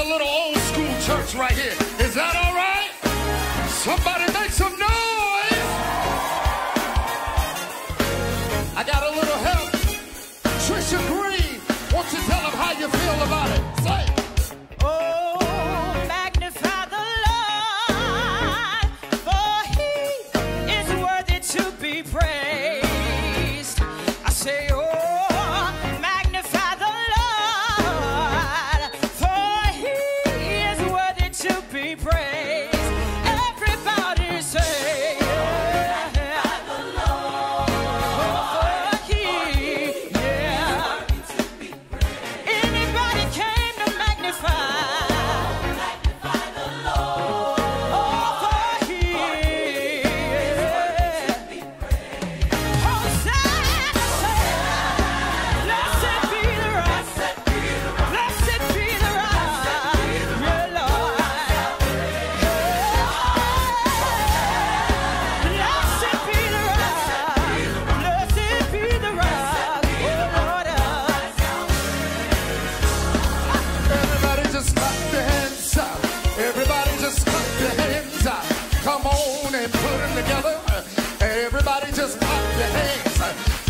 a little old school church right here. Is that all right? Somebody make some noise. I got a little help. Trisha Green, won't you tell them how you feel about it? Say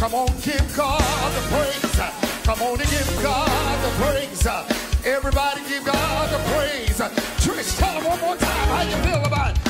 Come on, give God the praise. Come on and give God the praise. Everybody give God the praise. Trish, tell them one more time how you feel about it.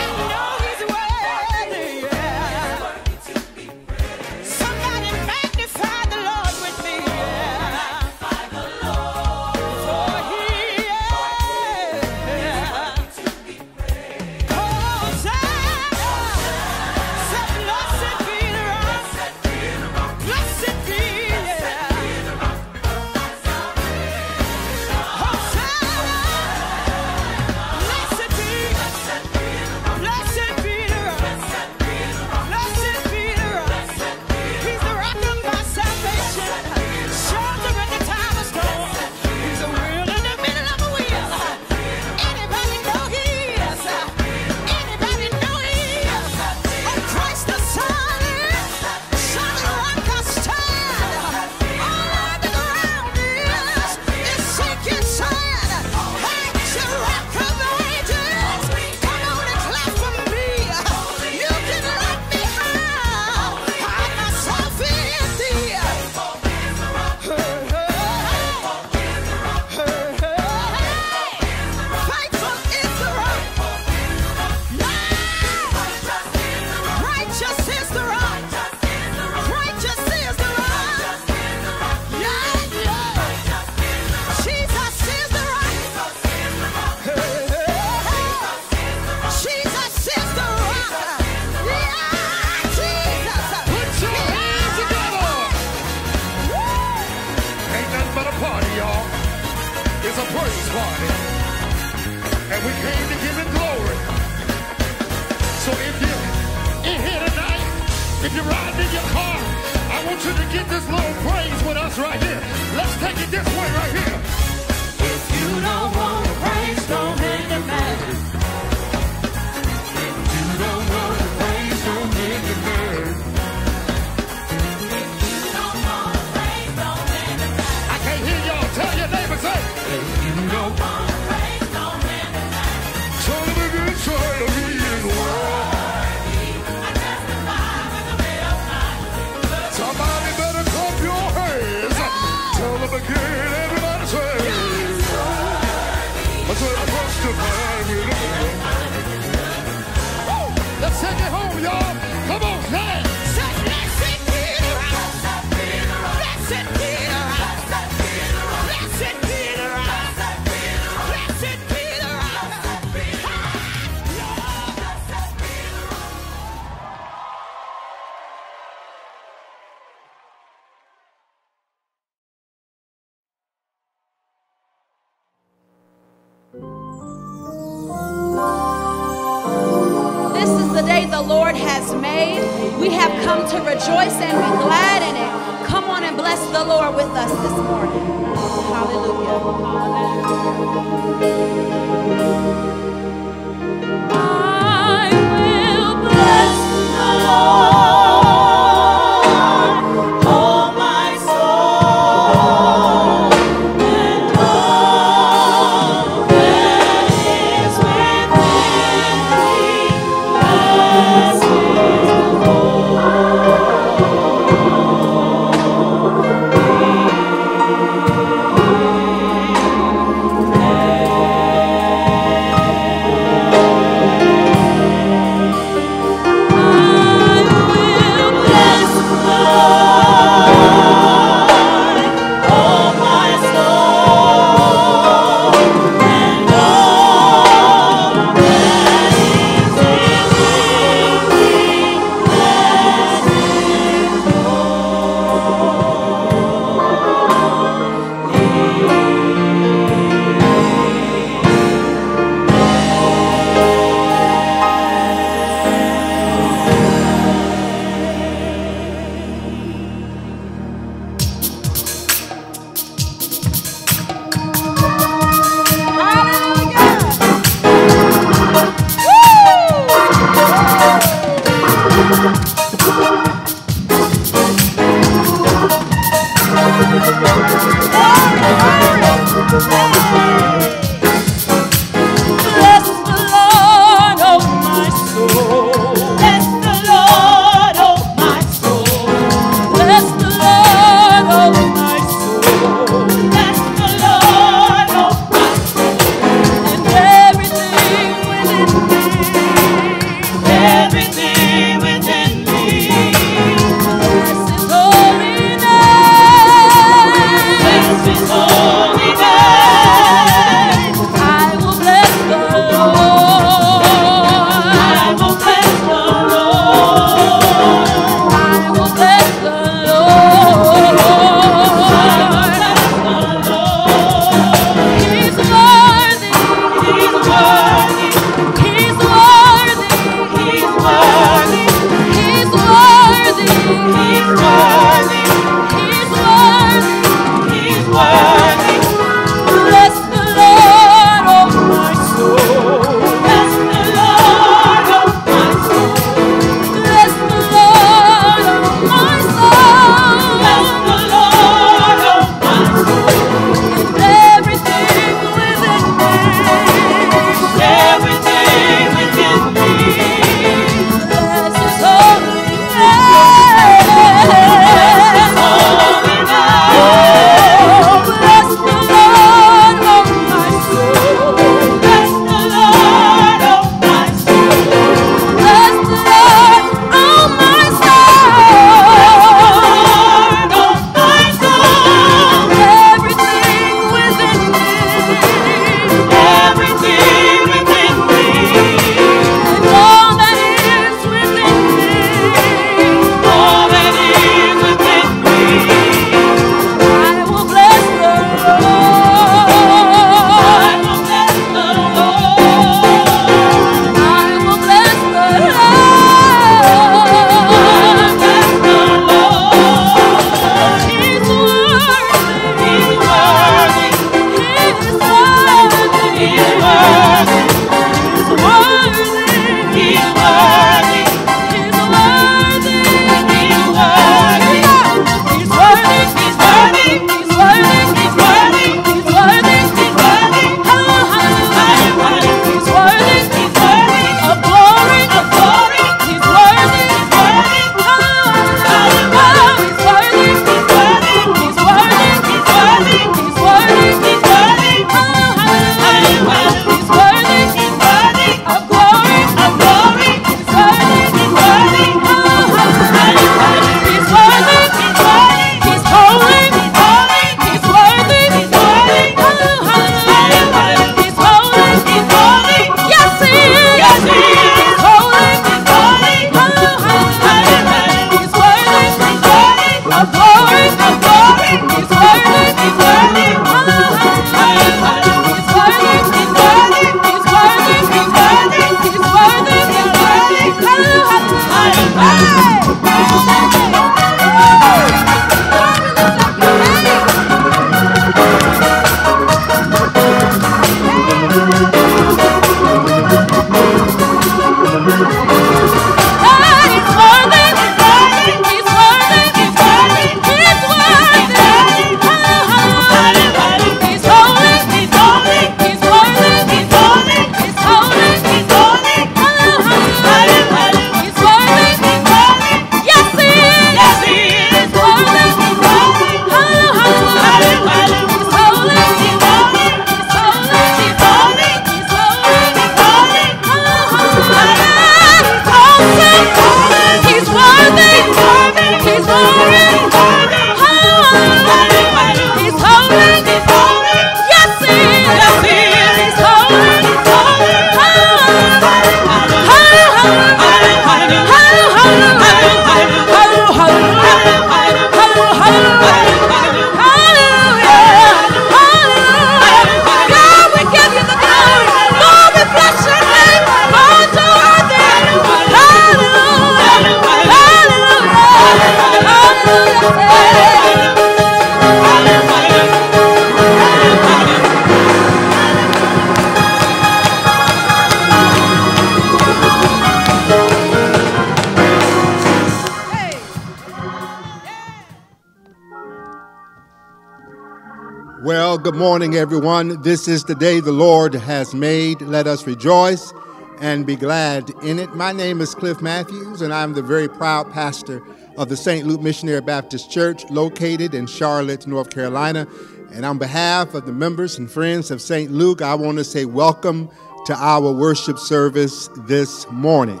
Everyone. This is the day the Lord has made. Let us rejoice and be glad in it. My name is Cliff Matthews, and I'm the very proud pastor of the St. Luke Missionary Baptist Church located in Charlotte, North Carolina. And on behalf of the members and friends of St. Luke, I want to say welcome to our worship service this morning.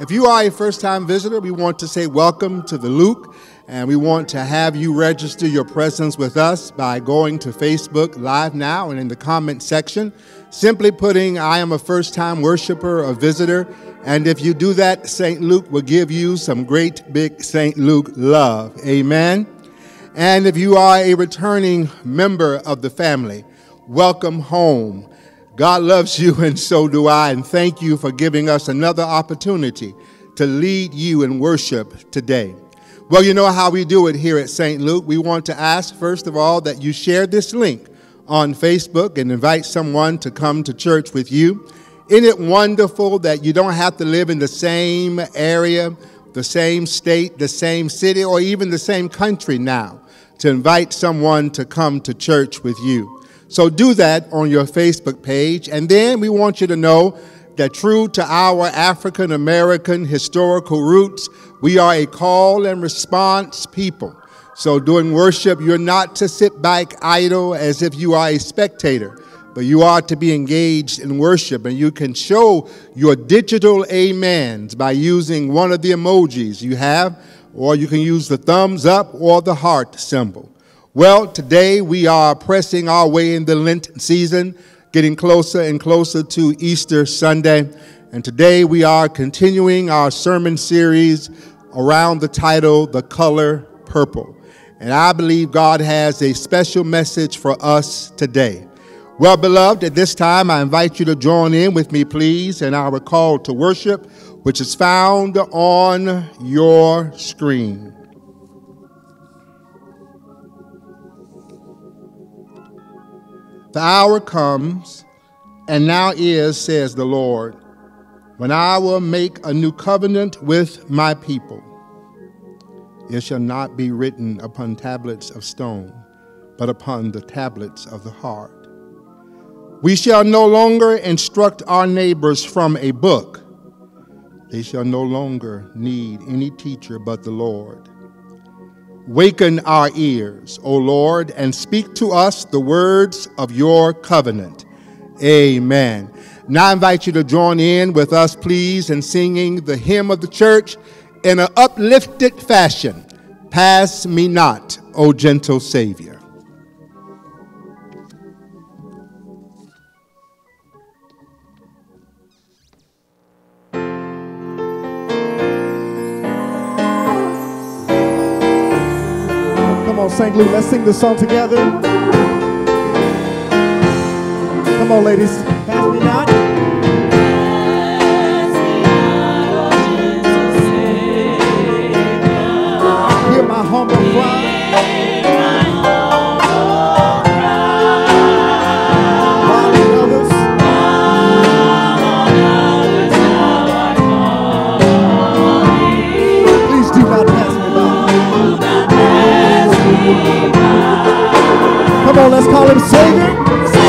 If you are a first time visitor, we want to say welcome to the Luke. And we want to have you register your presence with us by going to Facebook Live now and in the comment section, simply putting, I am a first time worshiper or visitor. And if you do that, St. Luke will give you some great big St. Luke love. Amen. And if you are a returning member of the family, welcome home. God loves you, and so do I. And thank you for giving us another opportunity to lead you in worship today. Well, you know how we do it here at St. Luke. We want to ask, first of all, that you share this link on Facebook and invite someone to come to church with you. Isn't it wonderful that you don't have to live in the same area, the same state, the same city, or even the same country now to invite someone to come to church with you? So do that on your Facebook page. And then we want you to know that true to our African American historical roots, we are a call and response people. So during worship, you're not to sit back idle as if you are a spectator, but you are to be engaged in worship. And you can show your digital amens by using one of the emojis you have, or you can use the thumbs up or the heart symbol. Well, today we are pressing our way in the Lent season getting closer and closer to Easter Sunday. And today we are continuing our sermon series around the title, The Color Purple. And I believe God has a special message for us today. Well, beloved, at this time I invite you to join in with me, please, in our call to worship, which is found on your screen. The hour comes, and now is, says the Lord, when I will make a new covenant with my people. It shall not be written upon tablets of stone, but upon the tablets of the heart. We shall no longer instruct our neighbors from a book. They shall no longer need any teacher but the Lord. Waken our ears, O Lord, and speak to us the words of your covenant. Amen. Now I invite you to join in with us, please, in singing the hymn of the church in an uplifted fashion. Pass me not, O gentle Savior. Come on, St. Luke. Let's sing this song together. Come on, ladies. My humble cry. Come on, let's call him Savior.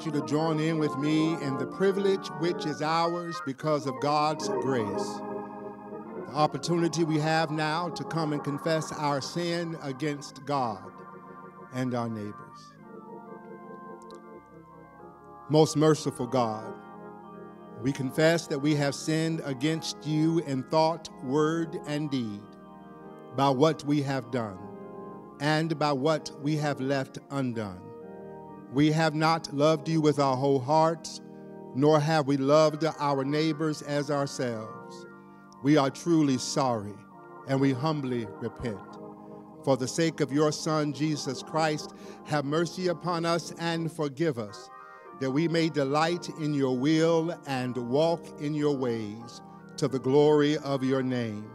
Invite you to join in with me in the privilege which is ours because of God's grace. The opportunity we have now to come and confess our sin against God and our neighbors. Most merciful God, we confess that we have sinned against you in thought, word, and deed by what we have done and by what we have left undone. We have not loved you with our whole hearts, nor have we loved our neighbors as ourselves. We are truly sorry, and we humbly repent. For the sake of your Son, Jesus Christ, have mercy upon us and forgive us, that we may delight in your will and walk in your ways, to the glory of your name.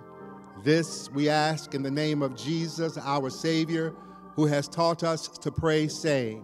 This we ask in the name of Jesus, our Savior, who has taught us to pray, saying,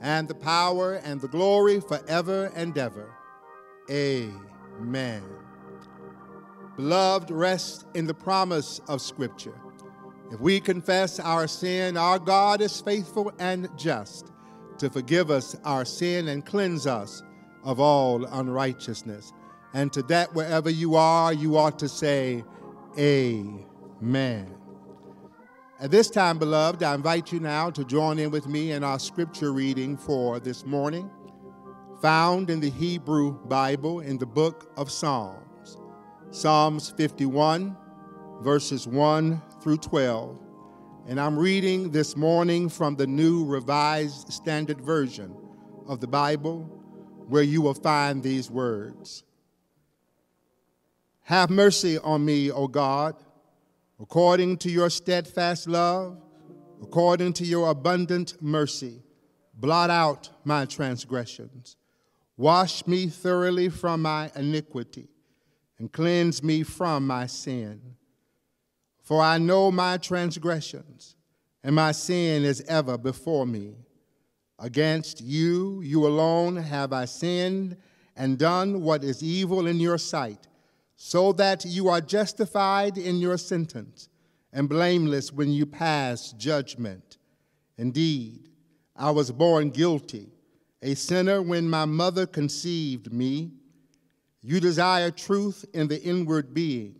and the power, and the glory forever and ever. Amen. Beloved, rest in the promise of Scripture. If we confess our sin, our God is faithful and just to forgive us our sin and cleanse us of all unrighteousness. And to that, wherever you are, you ought to say, Amen. At this time, beloved, I invite you now to join in with me in our scripture reading for this morning, found in the Hebrew Bible in the book of Psalms. Psalms 51, verses 1 through 12. And I'm reading this morning from the New Revised Standard Version of the Bible, where you will find these words Have mercy on me, O God, according to your steadfast love, according to your abundant mercy. Blot out my transgressions. Wash me thoroughly from my iniquity and cleanse me from my sin. For I know my transgressions, and my sin is ever before me. Against you, you alone, have I sinned and done what is evil in your sight, so that you are justified in your sentence and blameless when you pass judgment. Indeed, I was born guilty, a sinner when my mother conceived me. You desire truth in the inward being.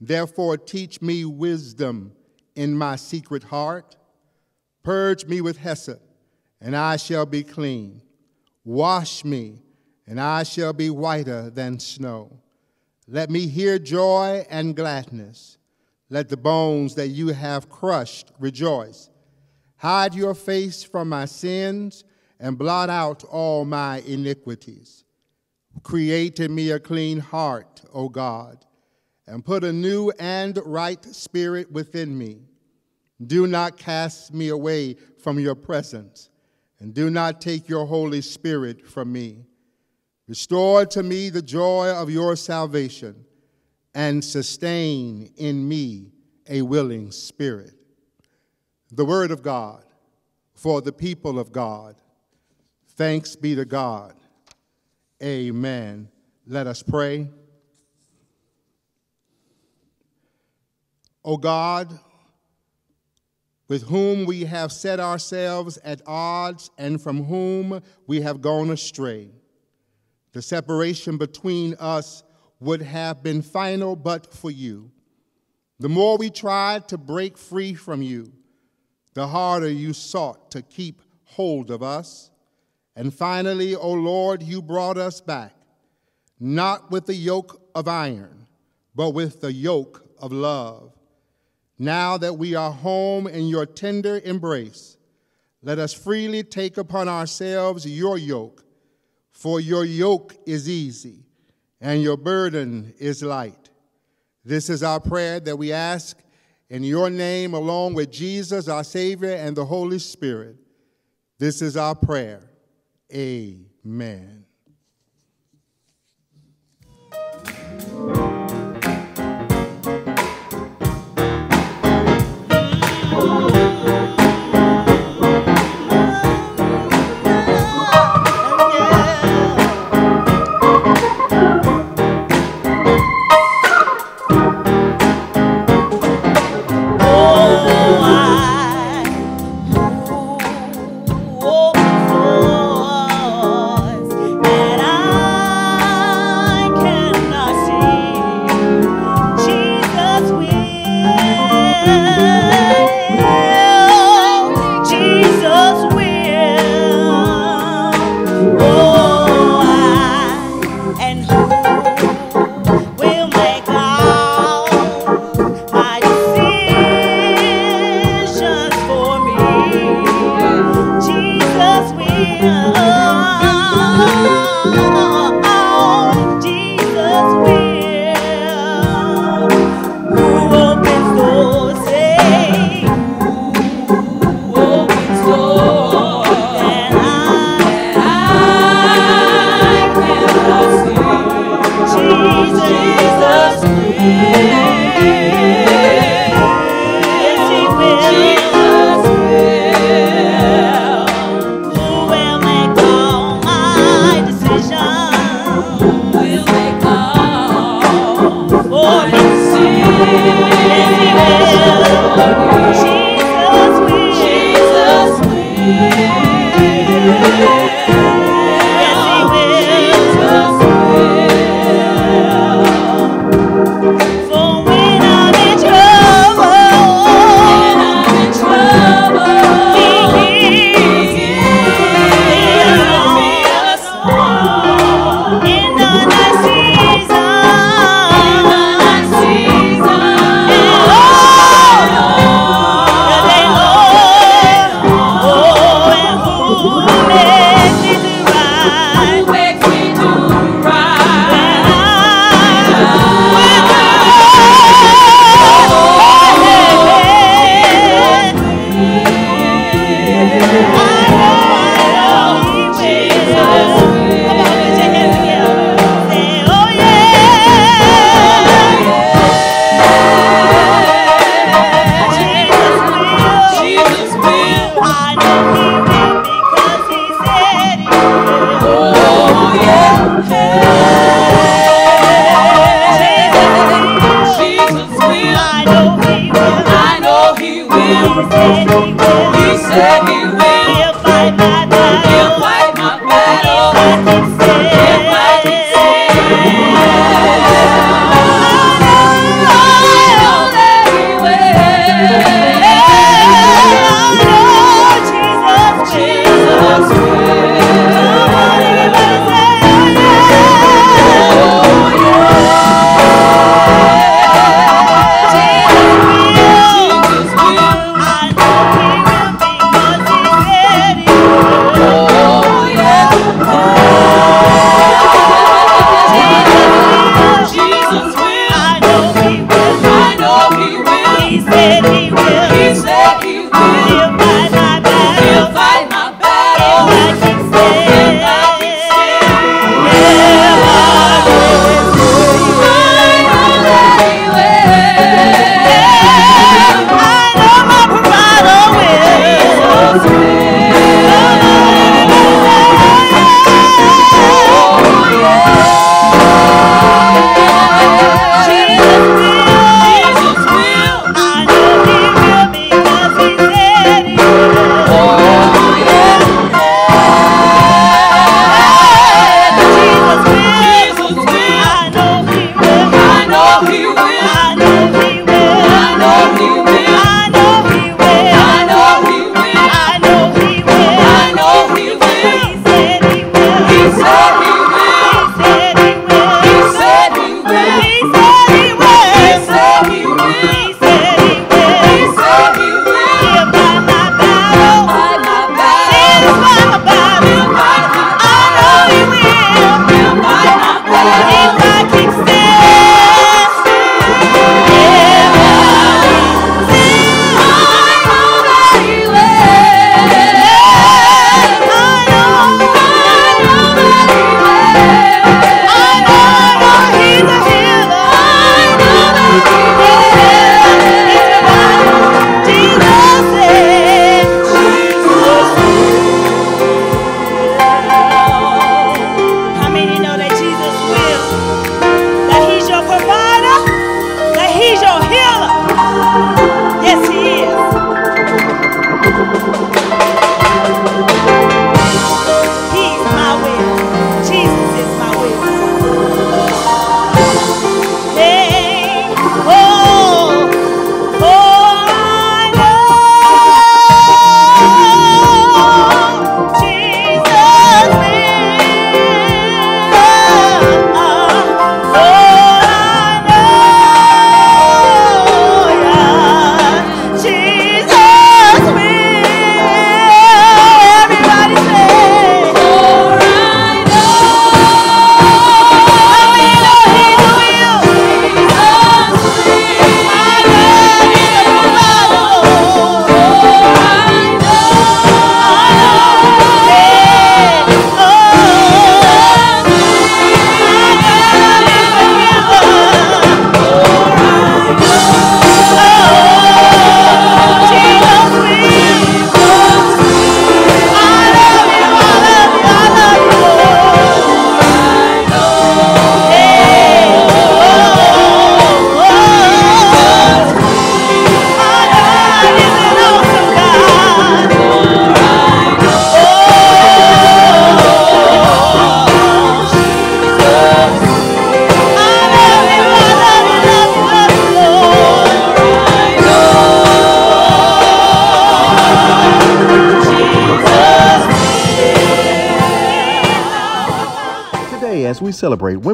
Therefore, teach me wisdom in my secret heart. Purge me with hyssop, and I shall be clean. Wash me, and I shall be whiter than snow. Let me hear joy and gladness. Let the bones that you have crushed rejoice. Hide your face from my sins and blot out all my iniquities. Create in me a clean heart, O God, and put a new and right spirit within me. Do not cast me away from your presence, and do not take your Holy Spirit from me. Restore to me the joy of your salvation, and sustain in me a willing spirit. The Word of God for the people of God. Thanks be to God. Amen. Let us pray. O God, with whom we have set ourselves at odds and from whom we have gone astray, the separation between us would have been final but for you. The more we tried to break free from you, the harder you sought to keep hold of us. And finally, O Lord, you brought us back, not with the yoke of iron, but with the yoke of love. Now that we are home in your tender embrace, let us freely take upon ourselves your yoke For your yoke is easy and your burden is light. This is our prayer that we ask in your name, along with Jesus, our Savior, and the Holy Spirit. This is our prayer. Amen.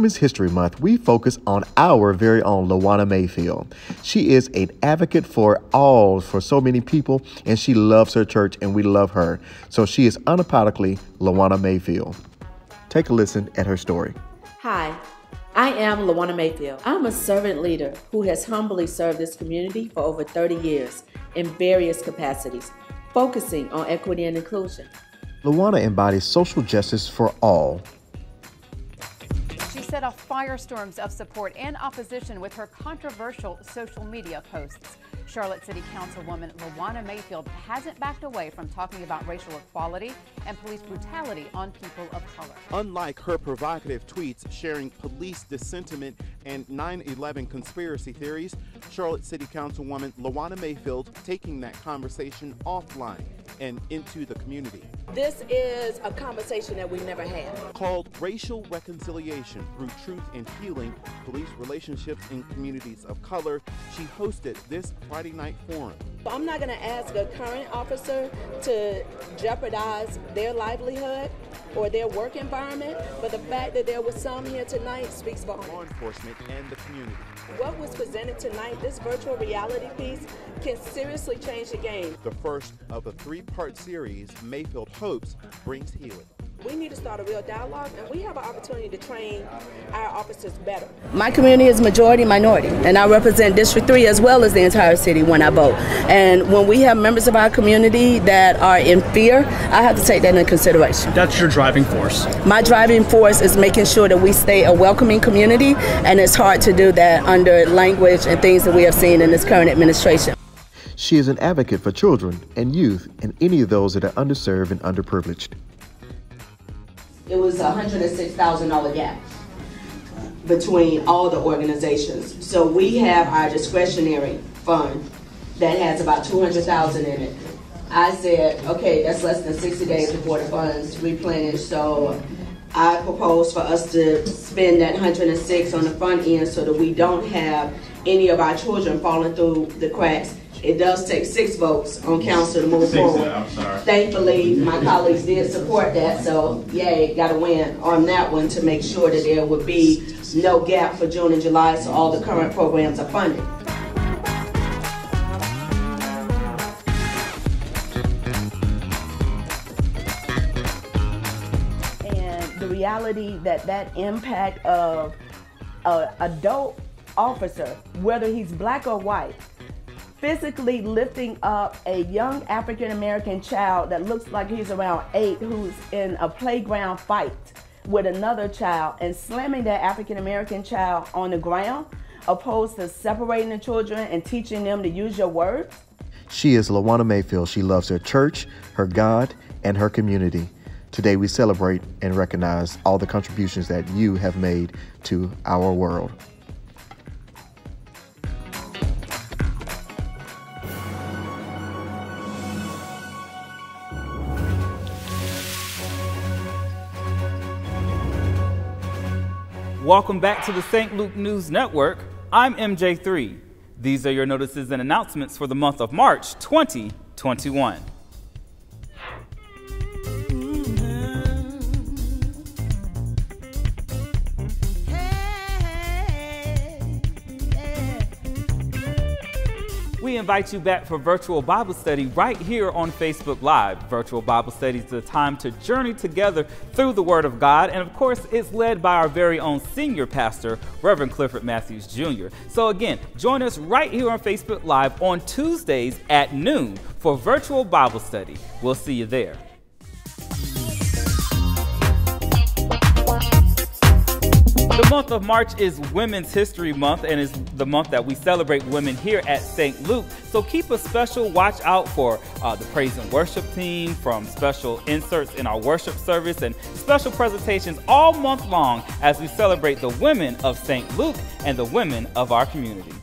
Women's History Month, we focus on our very own Lawana Mayfield. She is an advocate for all, for so many people, and she loves her church, and we love her. So she is unapologetically Lawana Mayfield. Take a listen at her story. Hi, I am Lawana Mayfield. I'm a servant leader who has humbly served this community for over 30 years in various capacities, focusing on equity and inclusion. Lawana embodies social justice for all set off firestorms of support and opposition with her controversial social media posts. Charlotte City Councilwoman Lawana Mayfield hasn't backed away from talking about racial equality and police brutality on people of color. Unlike her provocative tweets sharing police dissentiment and 9 11 conspiracy theories, Charlotte City Councilwoman Lawana Mayfield taking that conversation offline and into the community. This is a conversation that we never had. Called Racial Reconciliation Through Truth and Healing Police Relationships in Communities of Color, she hosted this Friday night forum. I'm not going to ask a current officer to jeopardize their livelihood or their work environment, but the fact that there was some here tonight speaks for law enforcement and the community. What was presented tonight, this virtual reality piece, can seriously change the game. The first of a three-part series, Mayfield Hopes, brings healing. We need to start a real dialogue, and we have an opportunity to train our officers better. My community is majority minority, and I represent District 3 as well as the entire city when I vote. And when we have members of our community that are in fear, I have to take that into consideration. That's your driving force. My driving force is making sure that we stay a welcoming community, and it's hard to do that under language and things that we have seen in this current administration. She is an advocate for children and youth and any of those that are underserved and underprivileged it was a $106,000 gap between all the organizations. So we have our discretionary fund that has about 200,000 in it. I said, okay, that's less than 60 days before the funds replenish. So I propose for us to spend that 106 on the front end so that we don't have any of our children falling through the cracks it does take six votes on council to move forward. Thankfully, my colleagues did support that, so yay, got to win on that one to make sure that there would be no gap for June and July, so all the current programs are funded. And the reality that that impact of an adult officer, whether he's black or white, physically lifting up a young African American child that looks like he's around eight who's in a playground fight with another child and slamming that African American child on the ground, opposed to separating the children and teaching them to use your words? She is Lawana Mayfield. She loves her church, her God, and her community. Today we celebrate and recognize all the contributions that you have made to our world. Welcome back to the St. Luke News Network. I'm MJ3. These are your notices and announcements for the month of March 2021. We invite you back for virtual Bible study right here on Facebook Live. Virtual Bible study is a time to journey together through the Word of God, and of course, it's led by our very own senior pastor, Reverend Clifford Matthews Jr. So, again, join us right here on Facebook Live on Tuesdays at noon for virtual Bible study. We'll see you there. The month of March is Women's History Month and is the month that we celebrate women here at St. Luke. So keep a special watch out for uh, the praise and worship team, from special inserts in our worship service and special presentations all month long as we celebrate the women of St. Luke and the women of our community.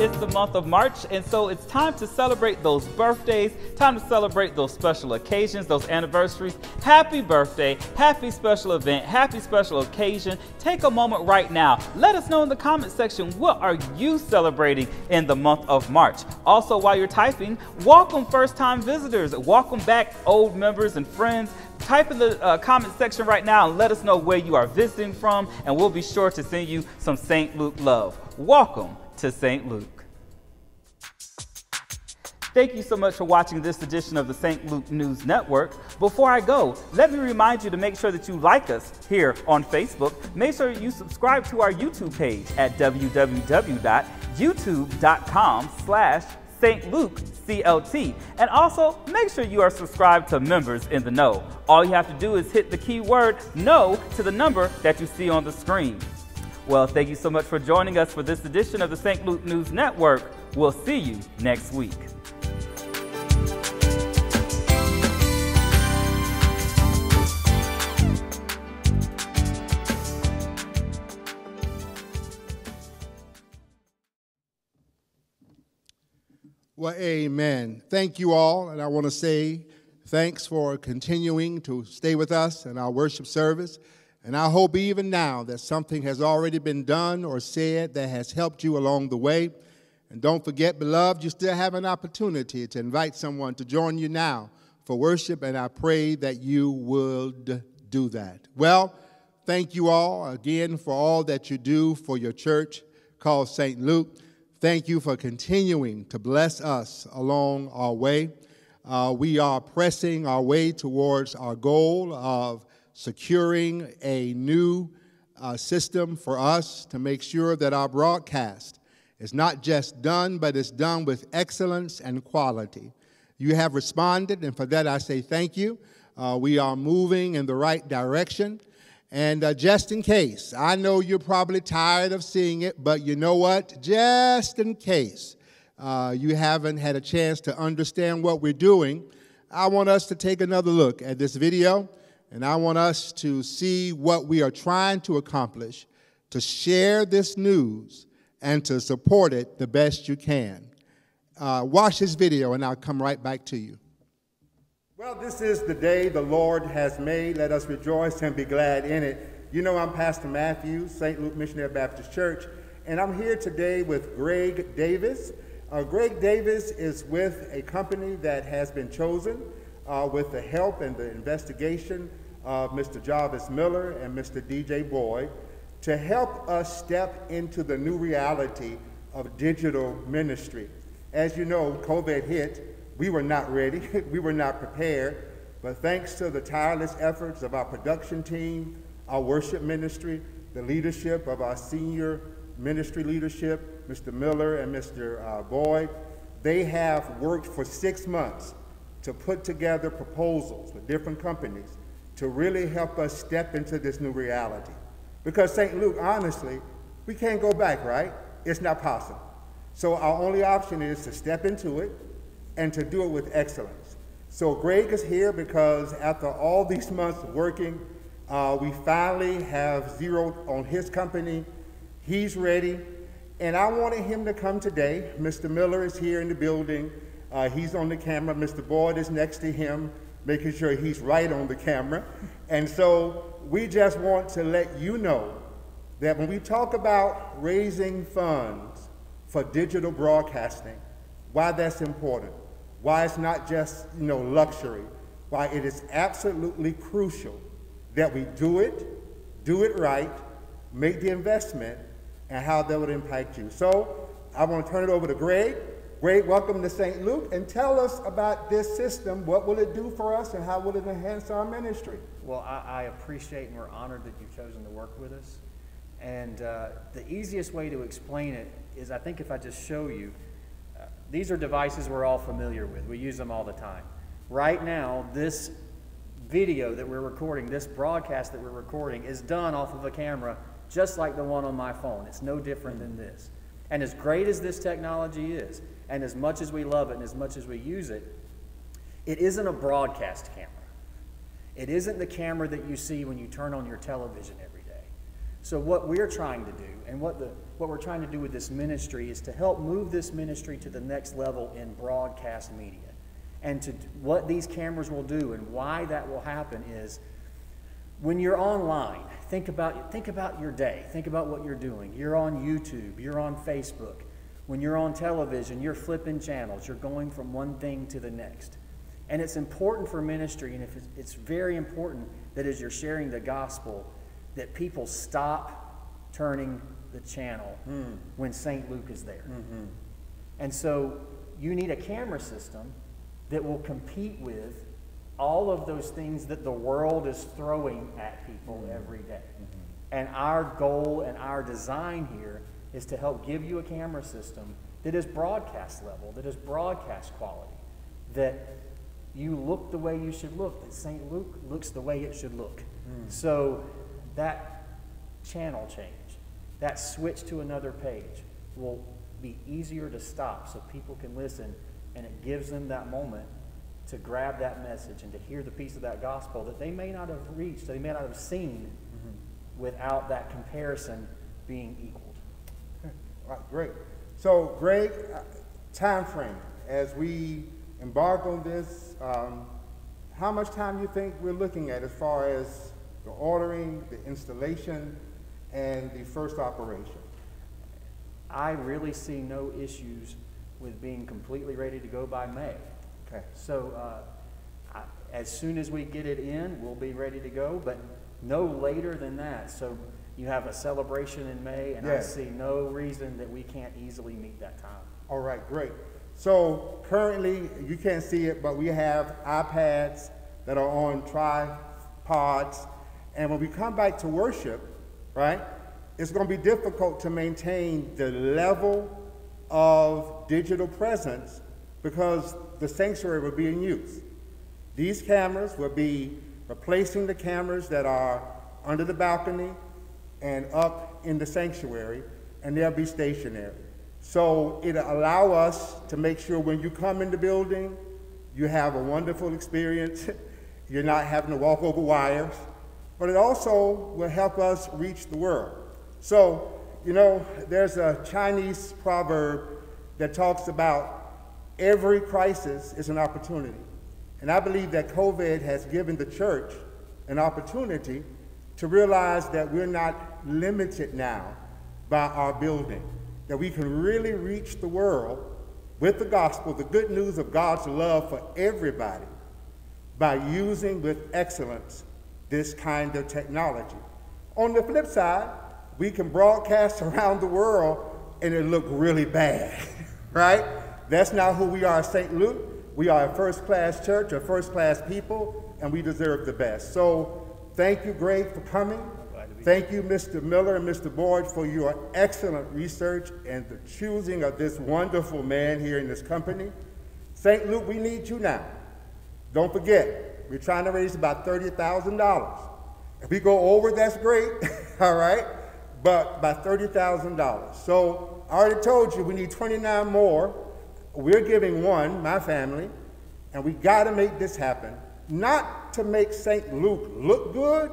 It's the month of March, and so it's time to celebrate those birthdays, time to celebrate those special occasions, those anniversaries. Happy birthday, happy special event, happy special occasion. Take a moment right now. Let us know in the comment section what are you celebrating in the month of March. Also, while you're typing, welcome first-time visitors, welcome back old members and friends. Type in the uh, comment section right now and let us know where you are visiting from, and we'll be sure to send you some St. Luke love. Welcome to St. Luke. Thank you so much for watching this edition of the St. Luke News Network. Before I go, let me remind you to make sure that you like us here on Facebook. Make sure you subscribe to our YouTube page at www.youtube.com slash St. Luke CLT. And also, make sure you are subscribed to Members in the Know. All you have to do is hit the keyword KNOW to the number that you see on the screen. Well, thank you so much for joining us for this edition of the St. Luke News Network. We'll see you next week. Well, amen. Thank you all. And I want to say thanks for continuing to stay with us in our worship service. And I hope even now that something has already been done or said that has helped you along the way. And don't forget, beloved, you still have an opportunity to invite someone to join you now for worship, and I pray that you would do that. Well, thank you all again for all that you do for your church called St. Luke. Thank you for continuing to bless us along our way. Uh, we are pressing our way towards our goal of securing a new uh, system for us to make sure that our broadcast is not just done, but it's done with excellence and quality. You have responded, and for that I say thank you. Uh, we are moving in the right direction. And uh, just in case, I know you're probably tired of seeing it, but you know what? Just in case uh, you haven't had a chance to understand what we're doing, I want us to take another look at this video, and I want us to see what we are trying to accomplish to share this news and to support it the best you can. Uh, watch this video, and I'll come right back to you. Well, this is the day the Lord has made. Let us rejoice and be glad in it. You know, I'm Pastor Matthew, St. Luke Missionary Baptist Church, and I'm here today with Greg Davis. Uh, Greg Davis is with a company that has been chosen uh, with the help and the investigation of Mr. Jarvis Miller and Mr. DJ Boyd to help us step into the new reality of digital ministry. As you know, COVID hit, we were not ready, we were not prepared, but thanks to the tireless efforts of our production team, our worship ministry, the leadership of our senior ministry leadership, Mr. Miller and Mr. Uh, Boyd, they have worked for six months to put together proposals with different companies to really help us step into this new reality. Because St. Luke, honestly, we can't go back, right? It's not possible. So our only option is to step into it, and to do it with excellence. So Greg is here because after all these months working, uh, we finally have zeroed on his company. He's ready. And I wanted him to come today. Mr. Miller is here in the building. Uh, he's on the camera. Mr. Boyd is next to him, making sure he's right on the camera. And so we just want to let you know that when we talk about raising funds for digital broadcasting, why that's important why it's not just you know luxury, why it is absolutely crucial that we do it, do it right, make the investment, and how that would impact you. So I want to turn it over to Greg. Greg, welcome to St. Luke, and tell us about this system. What will it do for us, and how will it enhance our ministry? Well, I, I appreciate and we're honored that you've chosen to work with us. And uh, the easiest way to explain it is I think if I just show you, these are devices we're all familiar with. We use them all the time. Right now, this video that we're recording, this broadcast that we're recording, is done off of a camera just like the one on my phone. It's no different than this. And as great as this technology is, and as much as we love it and as much as we use it, it isn't a broadcast camera. It isn't the camera that you see when you turn on your television every day. So what we're trying to do, and what the what we're trying to do with this ministry, is to help move this ministry to the next level in broadcast media. And to what these cameras will do, and why that will happen, is when you're online, think about think about your day. Think about what you're doing. You're on YouTube. You're on Facebook. When you're on television, you're flipping channels. You're going from one thing to the next. And it's important for ministry, and if it's, it's very important that as you're sharing the gospel, that people stop turning the channel Mm. when St. Luke is there. Mm-hmm. And so you need a camera system that will compete with all of those things that the world is throwing at people every day. And our goal and our design here is to help give you a camera system that is broadcast level, that is broadcast quality, that you look the way you should look, that St. Luke looks the way it should look. Hmm. So that channel change, that switch to another page will be easier to stop so people can listen and it gives them that moment to grab that message and to hear the piece of that gospel that they may not have reached, they may not have seen mm-hmm. without that comparison being equaled. Right, great. So, Greg, uh, time frame as we embark on this. Um, how much time do you think we're looking at as far as the ordering, the installation, and the first operation? I really see no issues with being completely ready to go by May. Okay. So uh, I, as soon as we get it in, we'll be ready to go, but no later than that. So you have a celebration in May, and I see no reason that we can't easily meet that time. All right, great. So currently, you can't see it, but we have iPads that are on tripods. And when we come back to worship, right, it's going to be difficult to maintain the level of digital presence because the sanctuary will be in use. These cameras will be replacing the cameras that are under the balcony and up in the sanctuary, and they'll be stationary. So it'll allow us to make sure when you come in the building, you have a wonderful experience. You're not having to walk over wires, but it also will help us reach the world. So, you know, there's a Chinese proverb that talks about every crisis is an opportunity. And I believe that COVID has given the church an opportunity to realize that we're not limited now by our building, that we can really reach the world with the gospel, the good news of God's love for everybody, by using with excellence this kind of technology. On the flip side, we can broadcast around the world and it look really bad, right? That's not who we are at St. Luke. We are a first class church, a first class people, and we deserve the best. So thank you, Greg, for coming. Thank you, Mr. Miller and Mr. Boyd, for your excellent research and the choosing of this wonderful man here in this company. St. Luke, we need you now. Don't forget, we're trying to raise about $30,000. If we go over, that's great, all right? But by $30,000. So I already told you we need 29 more. We're giving one, my family, and we got to make this happen. Not to make St. Luke look good,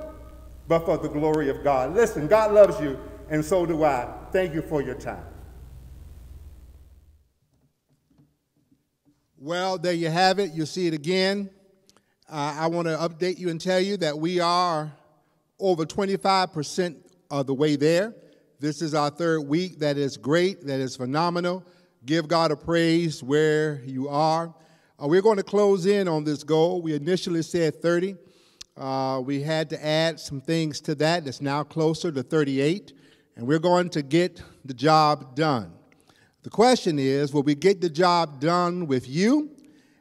but for the glory of God. Listen, God loves you, and so do I. Thank you for your time. Well, there you have it. You'll see it again. Uh, I want to update you and tell you that we are over 25% of the way there. This is our third week. That is great. That is phenomenal. Give God a praise where you are. Uh, we're going to close in on this goal. We initially said 30. Uh, we had to add some things to that. It's now closer to 38. And we're going to get the job done. The question is will we get the job done with you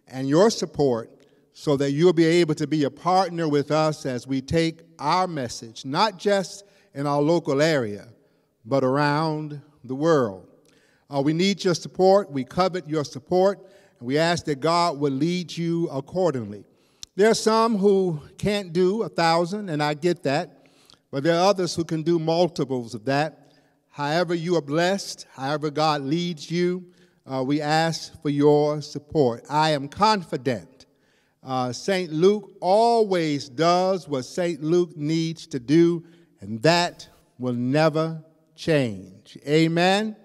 and your support so that you'll be able to be a partner with us as we take our message, not just in our local area, but around the world? Uh, we need your support. We covet your support. And we ask that God will lead you accordingly. There are some who can't do a thousand, and I get that, but there are others who can do multiples of that. However, you are blessed, however, God leads you, uh, we ask for your support. I am confident uh, St. Luke always does what St. Luke needs to do, and that will never change. Amen.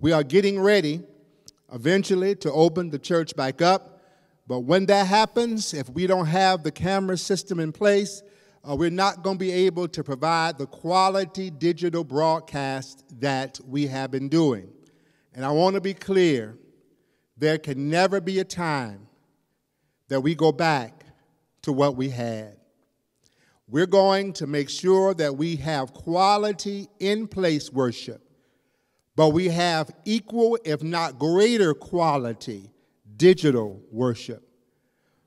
We are getting ready eventually to open the church back up. But when that happens, if we don't have the camera system in place, uh, we're not going to be able to provide the quality digital broadcast that we have been doing. And I want to be clear there can never be a time that we go back to what we had. We're going to make sure that we have quality in place worship, but we have equal, if not greater, quality digital worship.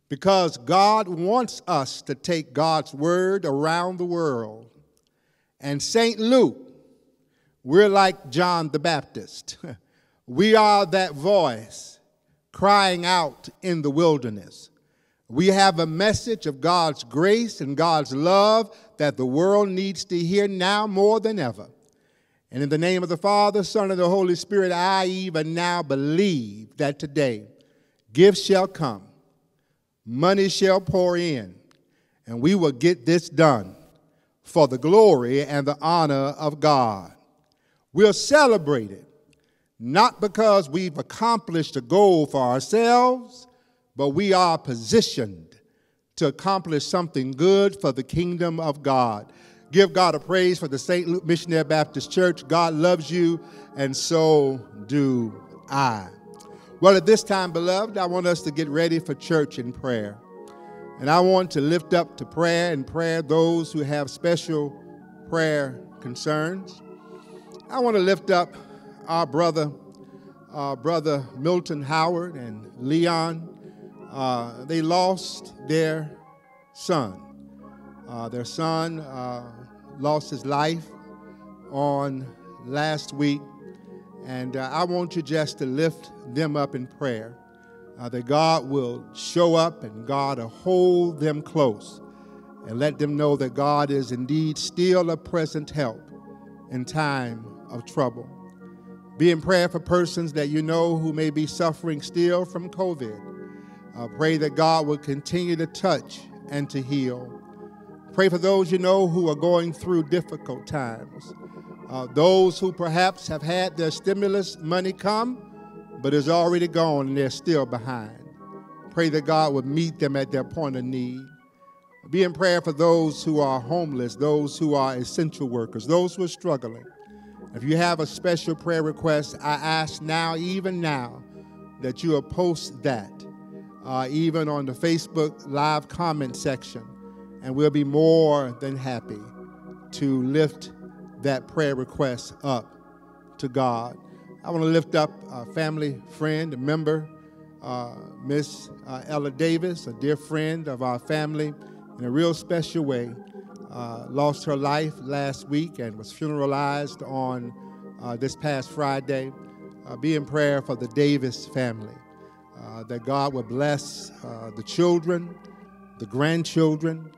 Because God wants us to take God's word around the world. And St. Luke, we're like John the Baptist. we are that voice crying out in the wilderness. We have a message of God's grace and God's love that the world needs to hear now more than ever. And in the name of the Father, Son, and the Holy Spirit, I even now believe that today gifts shall come, money shall pour in, and we will get this done for the glory and the honor of God. We'll celebrate it, not because we've accomplished a goal for ourselves but we are positioned to accomplish something good for the kingdom of God. Give God a praise for the St. Luke Missionary Baptist Church. God loves you, and so do I. Well, at this time, beloved, I want us to get ready for church and prayer. And I want to lift up to prayer and prayer those who have special prayer concerns. I want to lift up our brother, uh, brother Milton Howard and Leon uh, they lost their son. Uh, their son uh, lost his life on last week, and uh, I want you just to lift them up in prayer. Uh, that God will show up and God will hold them close and let them know that God is indeed still a present help in time of trouble. Be in prayer for persons that you know who may be suffering still from COVID. Pray that God will continue to touch and to heal. Pray for those you know who are going through difficult times. Uh, those who perhaps have had their stimulus money come, but is already gone and they're still behind. Pray that God would meet them at their point of need. Be in prayer for those who are homeless, those who are essential workers, those who are struggling. If you have a special prayer request, I ask now, even now, that you will post that uh, even on the Facebook live comment section. And we'll be more than happy to lift that prayer request up to God. I want to lift up a family friend, a member, uh, Miss uh, Ella Davis, a dear friend of our family, in a real special way. Uh, lost her life last week and was funeralized on uh, this past Friday. Uh, be in prayer for the Davis family uh, that God will bless the children, the grandchildren,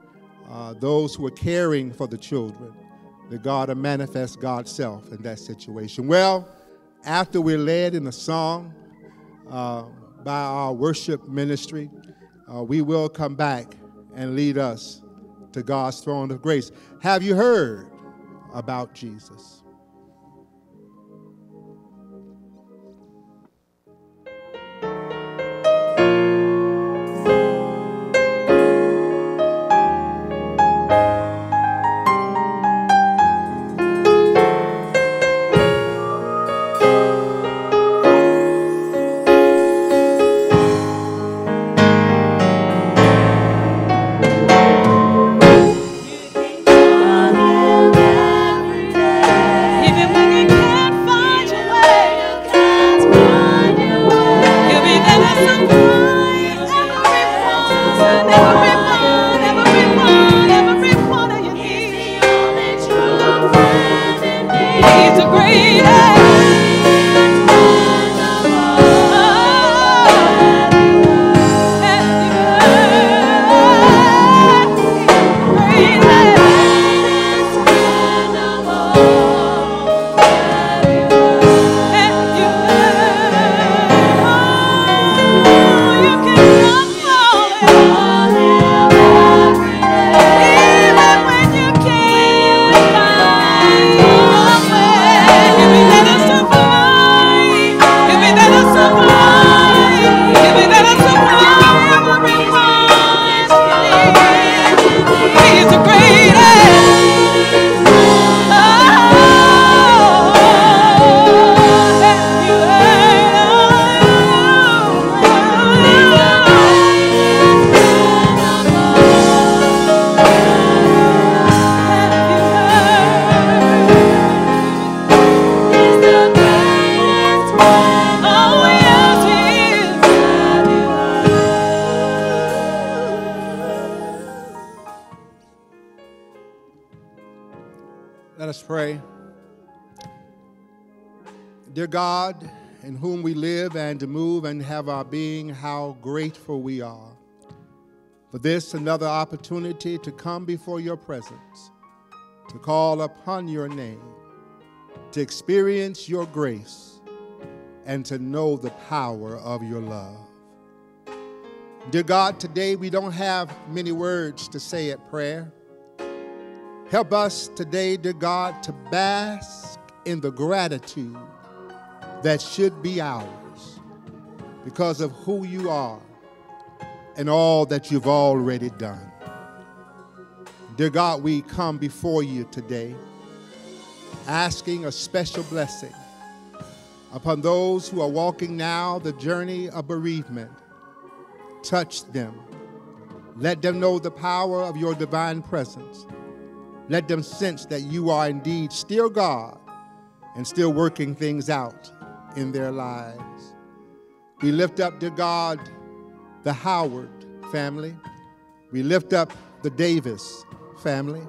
uh, those who are caring for the children, that God will manifest God's self in that situation. Well, after we're led in a song uh, by our worship ministry, uh, we will come back and lead us to God's throne of grace. Have you heard about Jesus? How grateful we are for this another opportunity to come before your presence, to call upon your name, to experience your grace, and to know the power of your love. Dear God, today we don't have many words to say at prayer. Help us today, dear God, to bask in the gratitude that should be ours because of who you are and all that you've already done. Dear God, we come before you today asking a special blessing upon those who are walking now the journey of bereavement. Touch them. Let them know the power of your divine presence. Let them sense that you are indeed still God and still working things out in their lives. We lift up, to God, the Howard family. We lift up the Davis family.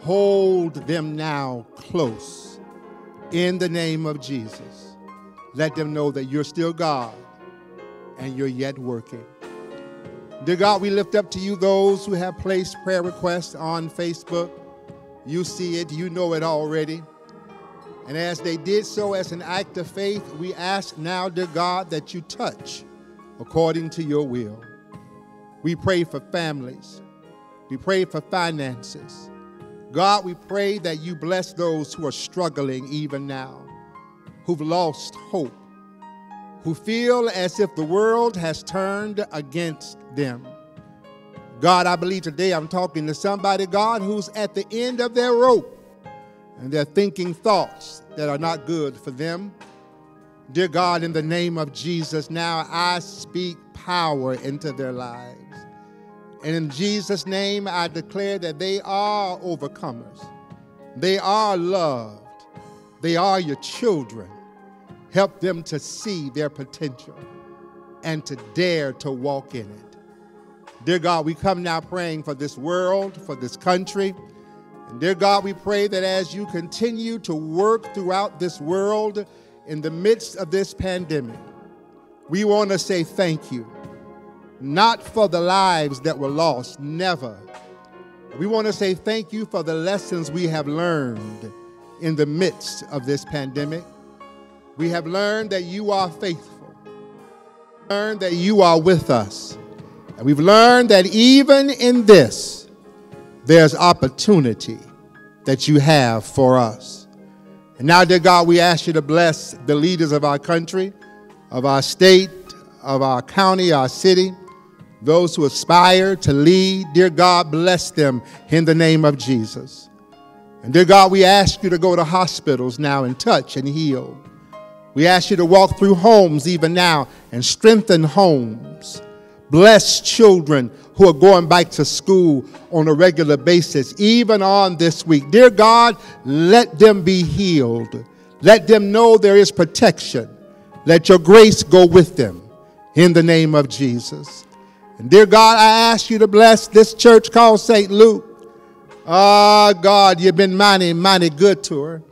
Hold them now close in the name of Jesus. Let them know that you're still God and you're yet working. Dear God, we lift up to you those who have placed prayer requests on Facebook. You see it, you know it already. And as they did so as an act of faith, we ask now, dear God, that you touch according to your will. We pray for families. We pray for finances. God, we pray that you bless those who are struggling even now, who've lost hope, who feel as if the world has turned against them. God, I believe today I'm talking to somebody, God, who's at the end of their rope and they're thinking thoughts that are not good for them. Dear God, in the name of Jesus, now I speak power into their lives. And in Jesus' name, I declare that they are overcomers. They are loved. They are your children. Help them to see their potential and to dare to walk in it. Dear God, we come now praying for this world, for this country. And dear God, we pray that as you continue to work throughout this world in the midst of this pandemic, we want to say thank you. Not for the lives that were lost, never. We want to say thank you for the lessons we have learned in the midst of this pandemic. We have learned that you are faithful, learned that you are with us. And we've learned that even in this, there's opportunity that you have for us. And now, dear God, we ask you to bless the leaders of our country, of our state, of our county, our city, those who aspire to lead. Dear God, bless them in the name of Jesus. And dear God, we ask you to go to hospitals now and touch and heal. We ask you to walk through homes even now and strengthen homes. Bless children who are going back to school on a regular basis, even on this week. Dear God, let them be healed. Let them know there is protection. Let your grace go with them in the name of Jesus. And dear God, I ask you to bless this church called St. Luke. Ah, oh, God, you've been mighty, mighty good to her.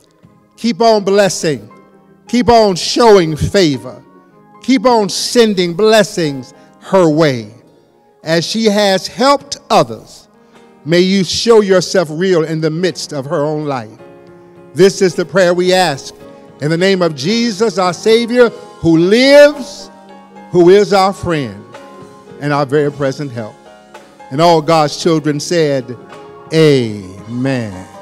Keep on blessing. Keep on showing favor. Keep on sending blessings her way. As she has helped others, may you show yourself real in the midst of her own life. This is the prayer we ask. In the name of Jesus, our Savior, who lives, who is our friend, and our very present help. And all God's children said, Amen.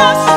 todas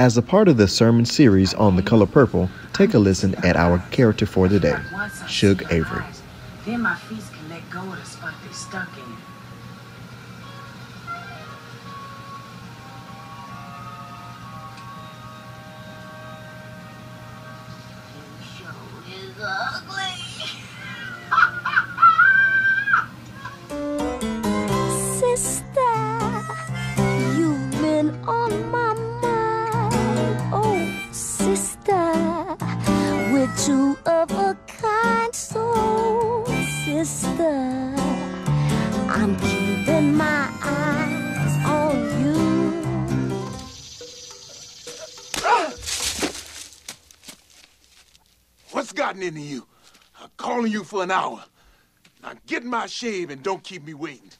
As a part of the sermon series on the color purple, take a listen at our character for the day, Shug Avery. My shave and don't keep me waiting.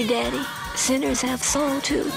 See, Daddy, sinners have soul too.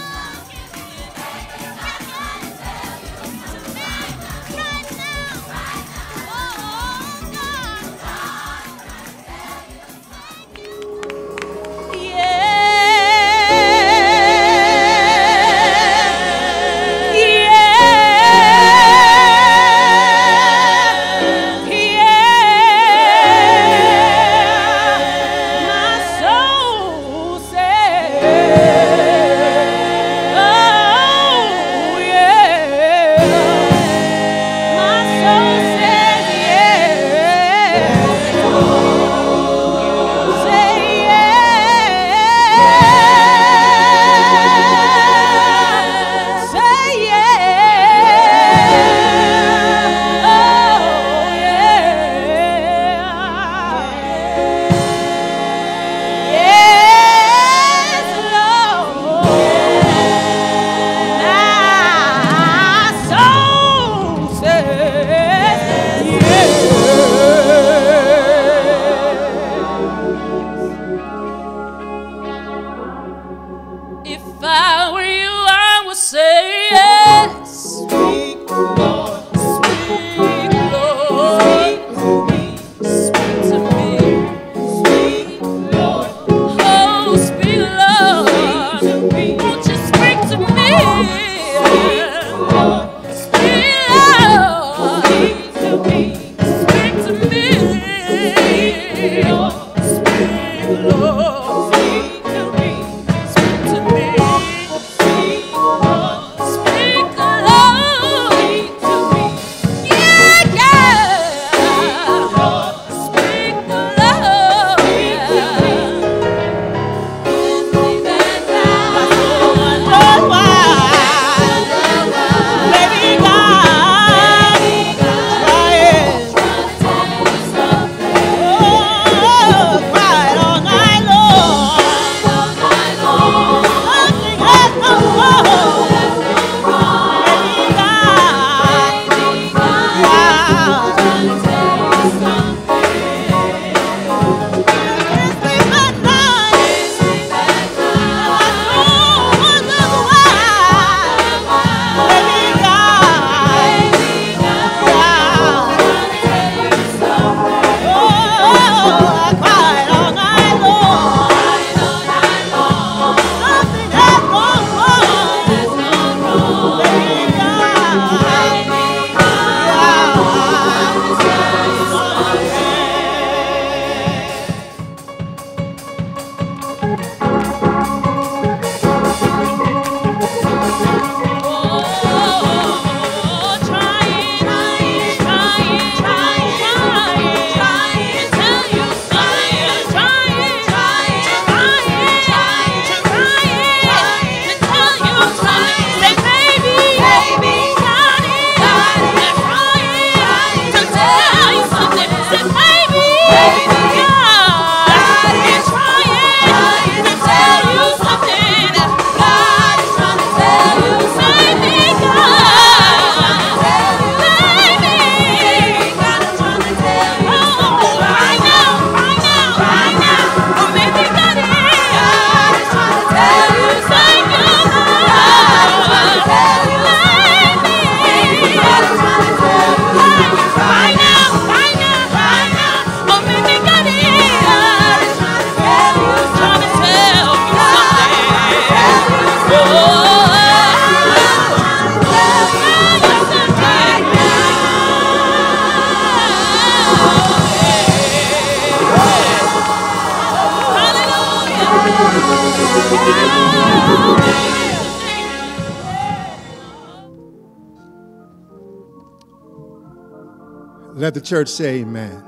Church say amen.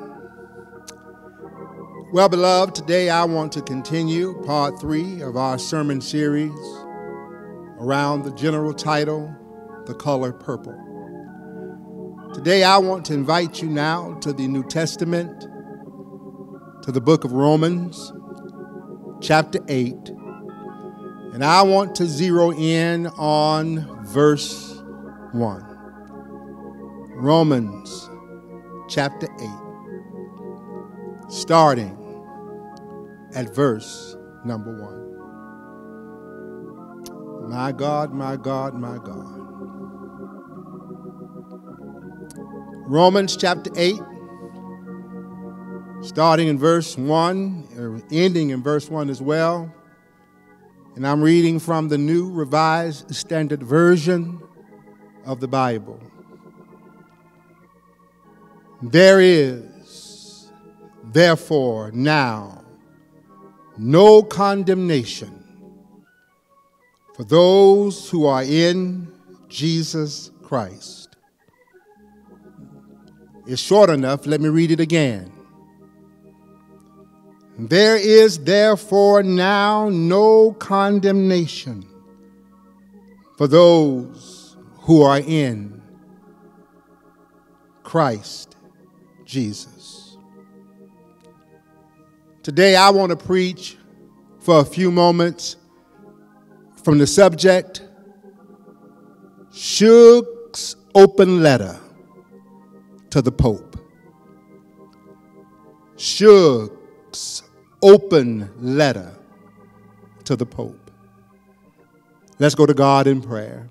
Well, beloved, today I want to continue part three of our sermon series around the general title, The Color Purple. Today I want to invite you now to the New Testament, to the book of Romans, chapter 8, and I want to zero in on verse 1. Romans chapter 8, starting at verse number 1. My God, my God, my God. Romans chapter 8, starting in verse 1, or ending in verse 1 as well. And I'm reading from the New Revised Standard Version of the Bible. There is, therefore, now no condemnation for those who are in Jesus Christ. It's short enough, let me read it again. There is therefore now no condemnation for those who are in Christ Jesus. Today I want to preach for a few moments from the subject Shug's open letter to the Pope. Shug's open letter to the Pope. Let's go to God in prayer.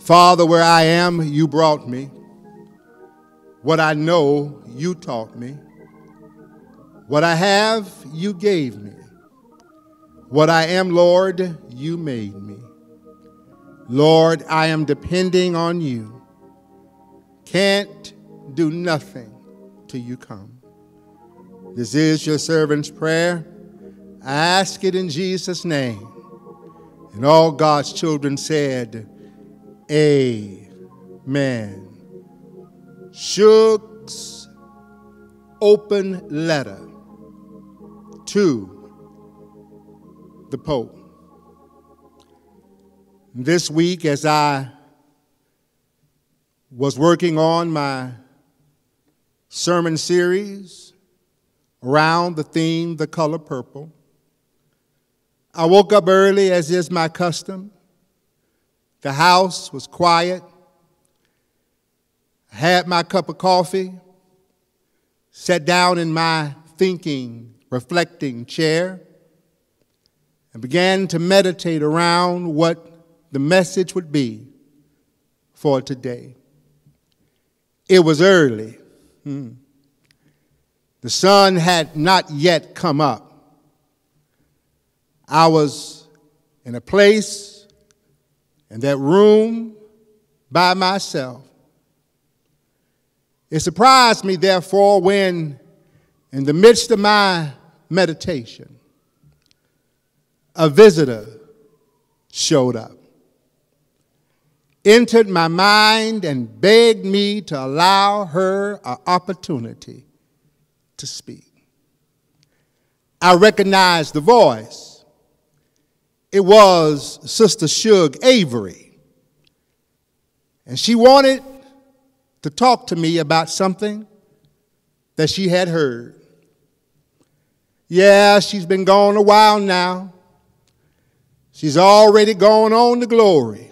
Father, where I am, you brought me. What I know, you taught me. What I have, you gave me. What I am, Lord, you made me. Lord, I am depending on you. Can't do nothing till you come. This is your servant's prayer. I ask it in Jesus' name. And all God's children said, Amen. Shug's open letter to the Pope. This week, as I was working on my sermon series around the theme, the color purple, I woke up early, as is my custom. The house was quiet. Had my cup of coffee, sat down in my thinking, reflecting chair, and began to meditate around what the message would be for today. It was early. Hmm. The sun had not yet come up. I was in a place, in that room, by myself. It surprised me, therefore, when in the midst of my meditation, a visitor showed up, entered my mind, and begged me to allow her an opportunity to speak. I recognized the voice. It was Sister Shug Avery. And she wanted to talk to me about something that she had heard. Yeah, she's been gone a while now. She's already gone on to glory.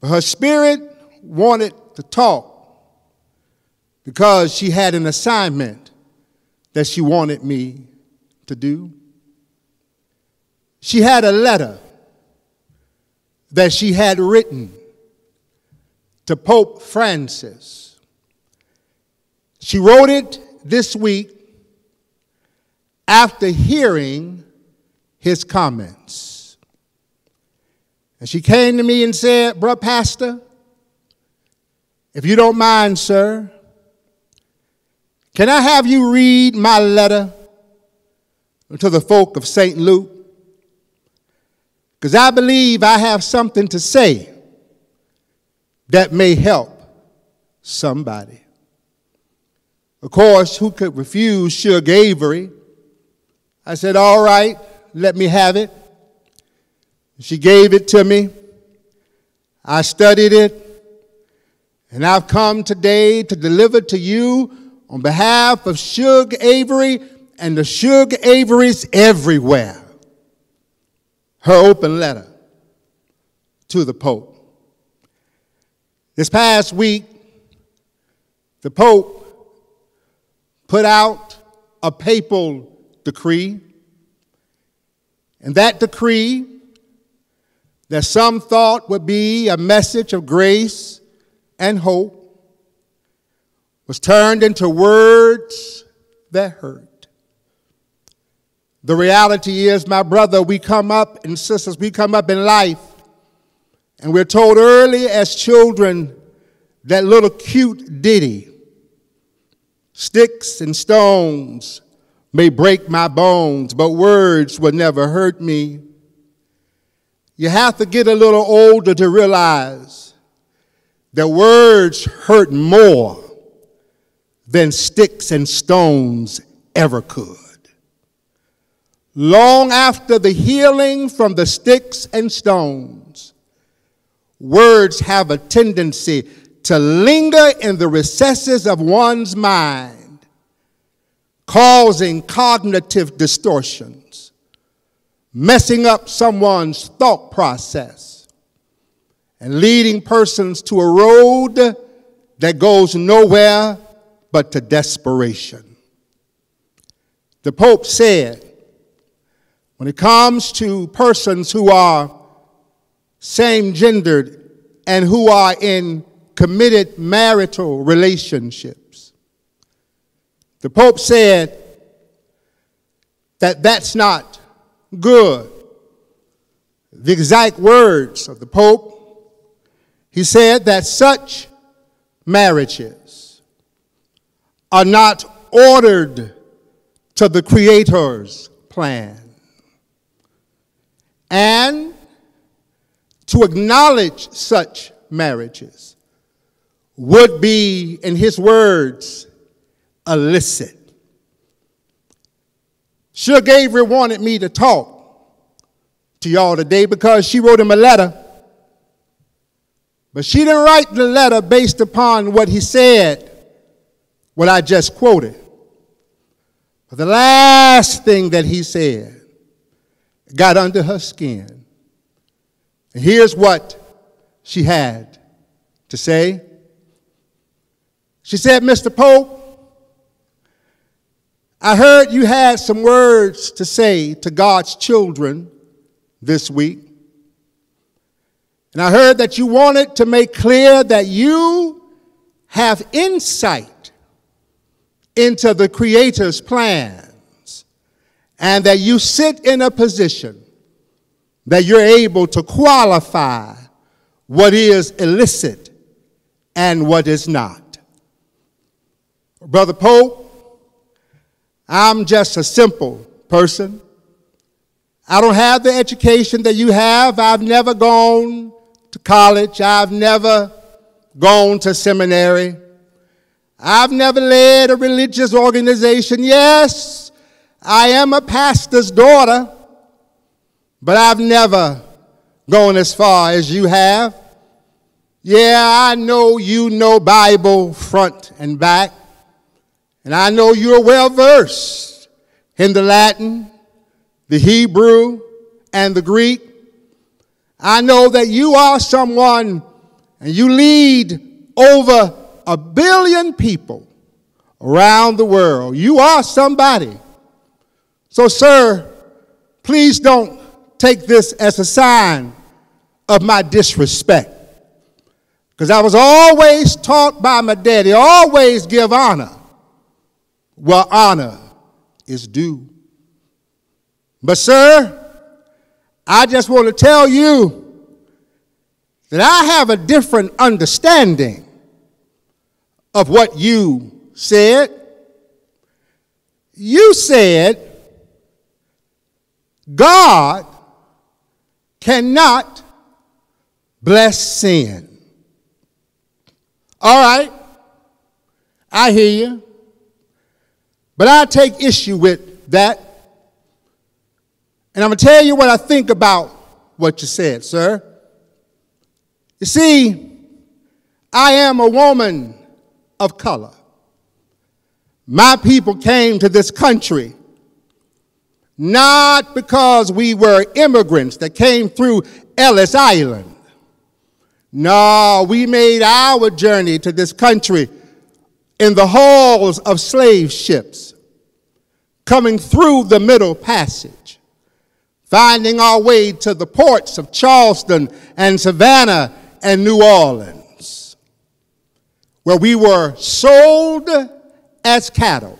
But her spirit wanted to talk because she had an assignment that she wanted me to do. She had a letter that she had written to Pope Francis. She wrote it this week after hearing his comments. And she came to me and said, Bruh, Pastor, if you don't mind, sir, can I have you read my letter to the folk of St. Luke because I believe I have something to say that may help somebody. Of course, who could refuse Shug Avery? I said, All right, let me have it. She gave it to me. I studied it. And I've come today to deliver to you on behalf of Shug Avery and the Shug Averys everywhere her open letter to the Pope. This past week, the Pope put out a papal decree, and that decree that some thought would be a message of grace and hope was turned into words that hurt. The reality is, my brother, we come up, and sisters, we come up in life, and we're told early as children that little cute ditty sticks and stones may break my bones, but words will never hurt me. You have to get a little older to realize that words hurt more than sticks and stones ever could. Long after the healing from the sticks and stones, words have a tendency to linger in the recesses of one's mind, causing cognitive distortions, messing up someone's thought process, and leading persons to a road that goes nowhere but to desperation. The Pope said, when it comes to persons who are same gendered and who are in committed marital relationships. The Pope said that that's not good. The exact words of the Pope, he said that such marriages are not ordered to the Creator's plan. And to acknowledge such marriages would be, in his words, illicit. Shug Avery wanted me to talk to y'all today because she wrote him a letter. But she didn't write the letter based upon what he said, what I just quoted. But the last thing that he said got under her skin. And here's what she had to say. She said, Mr. Pope, I heard you had some words to say to God's children this week. And I heard that you wanted to make clear that you have insight into the Creator's plans and that you sit in a position that you're able to qualify what is illicit and what is not. Brother Pope, I'm just a simple person. I don't have the education that you have. I've never gone to college. I've never gone to seminary. I've never led a religious organization. Yes, I am a pastor's daughter, but I've never gone as far as you have. Yeah, I know you know Bible front and back. And I know you're well versed in the Latin, the Hebrew, and the Greek. I know that you are someone and you lead over a billion people around the world. You are somebody. So, sir, please don't take this as a sign of my disrespect. Because I was always taught by my daddy, always give honor where honor is due. But, sir, I just want to tell you that I have a different understanding of what you said. You said God cannot bless sin. All right, I hear you. But I take issue with that. And I'm going to tell you what I think about what you said, sir. You see, I am a woman of color. My people came to this country not because we were immigrants that came through Ellis Island. No, we made our journey to this country in the hulls of slave ships, coming through the Middle Passage, finding our way to the ports of Charleston and Savannah and New Orleans, where we were sold as cattle,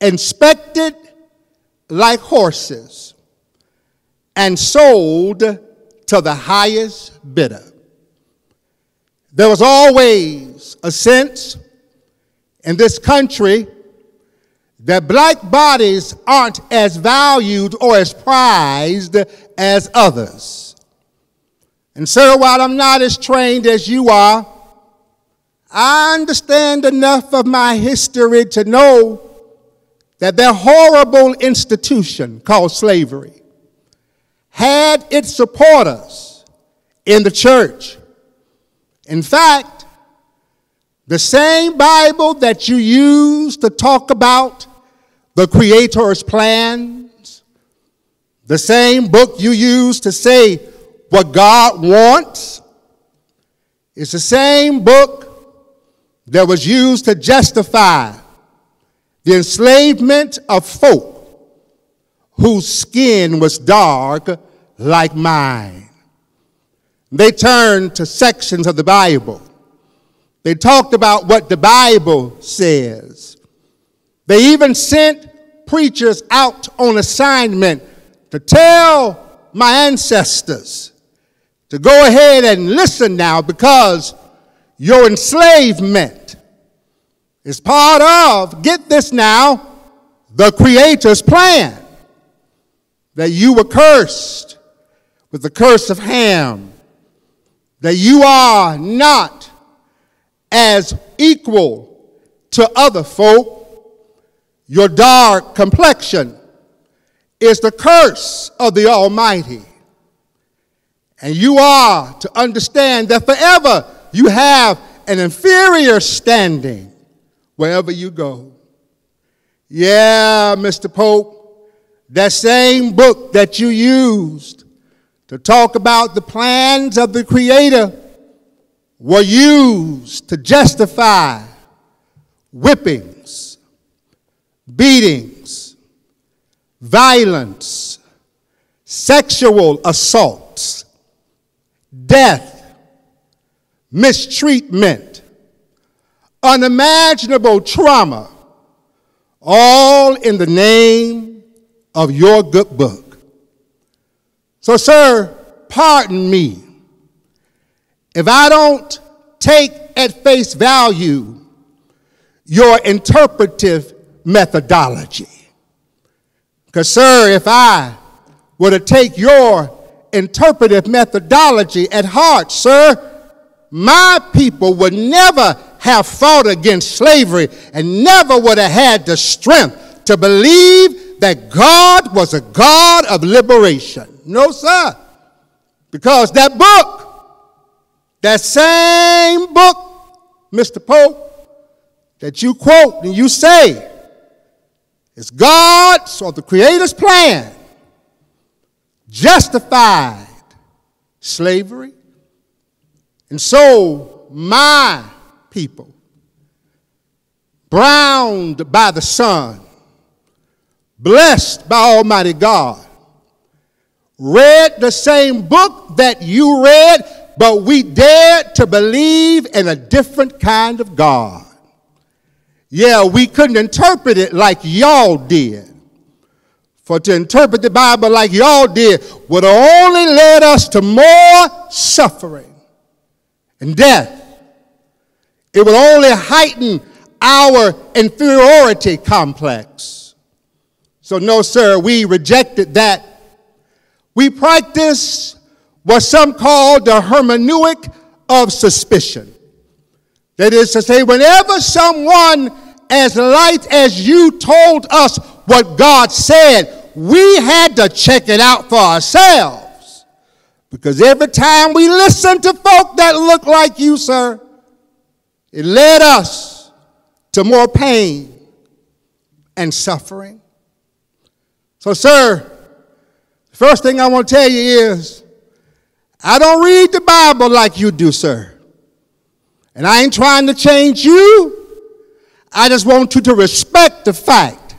inspected like horses, and sold to the highest bidder. There was always a sense in this country that black bodies aren't as valued or as prized as others. And so, while I'm not as trained as you are, I understand enough of my history to know that that horrible institution called slavery had its supporters in the church. In fact, the same Bible that you use to talk about the Creator's plans, the same book you use to say what God wants, is the same book that was used to justify the enslavement of folk whose skin was dark like mine. They turned to sections of the Bible. They talked about what the Bible says. They even sent preachers out on assignment to tell my ancestors to go ahead and listen now because your enslavement is part of, get this now, the Creator's plan. That you were cursed with the curse of Ham. That you are not as equal to other folk. Your dark complexion is the curse of the Almighty. And you are to understand that forever you have an inferior standing wherever you go. Yeah, Mr. Pope, that same book that you used to talk about the plans of the Creator were used to justify whippings, beatings, violence, sexual assaults, death, mistreatment, unimaginable trauma, all in the name of your good book. So, sir, pardon me if I don't take at face value your interpretive methodology. Because, sir, if I were to take your interpretive methodology at heart, sir, my people would never have fought against slavery and never would have had the strength to believe that God was a God of liberation. No, sir. Because that book, that same book, Mr. Pope, that you quote and you say is God's or the Creator's plan, justified slavery, and so my people, browned by the sun, blessed by Almighty God, read the same book that you read, but we dared to believe in a different kind of God. Yeah, we couldn't interpret it like y'all did. For to interpret the Bible like y'all did would only led us to more suffering and death. It will only heighten our inferiority complex. So, no, sir, we rejected that. We practiced what some call the hermeneutic of suspicion. That is to say, whenever someone as light as you told us what God said, we had to check it out for ourselves. Because every time we listened to folk that looked like you, sir, it led us to more pain and suffering. So, sir, the first thing I want to tell you is I don't read the Bible like you do, sir. And I ain't trying to change you. I just want you to respect the fact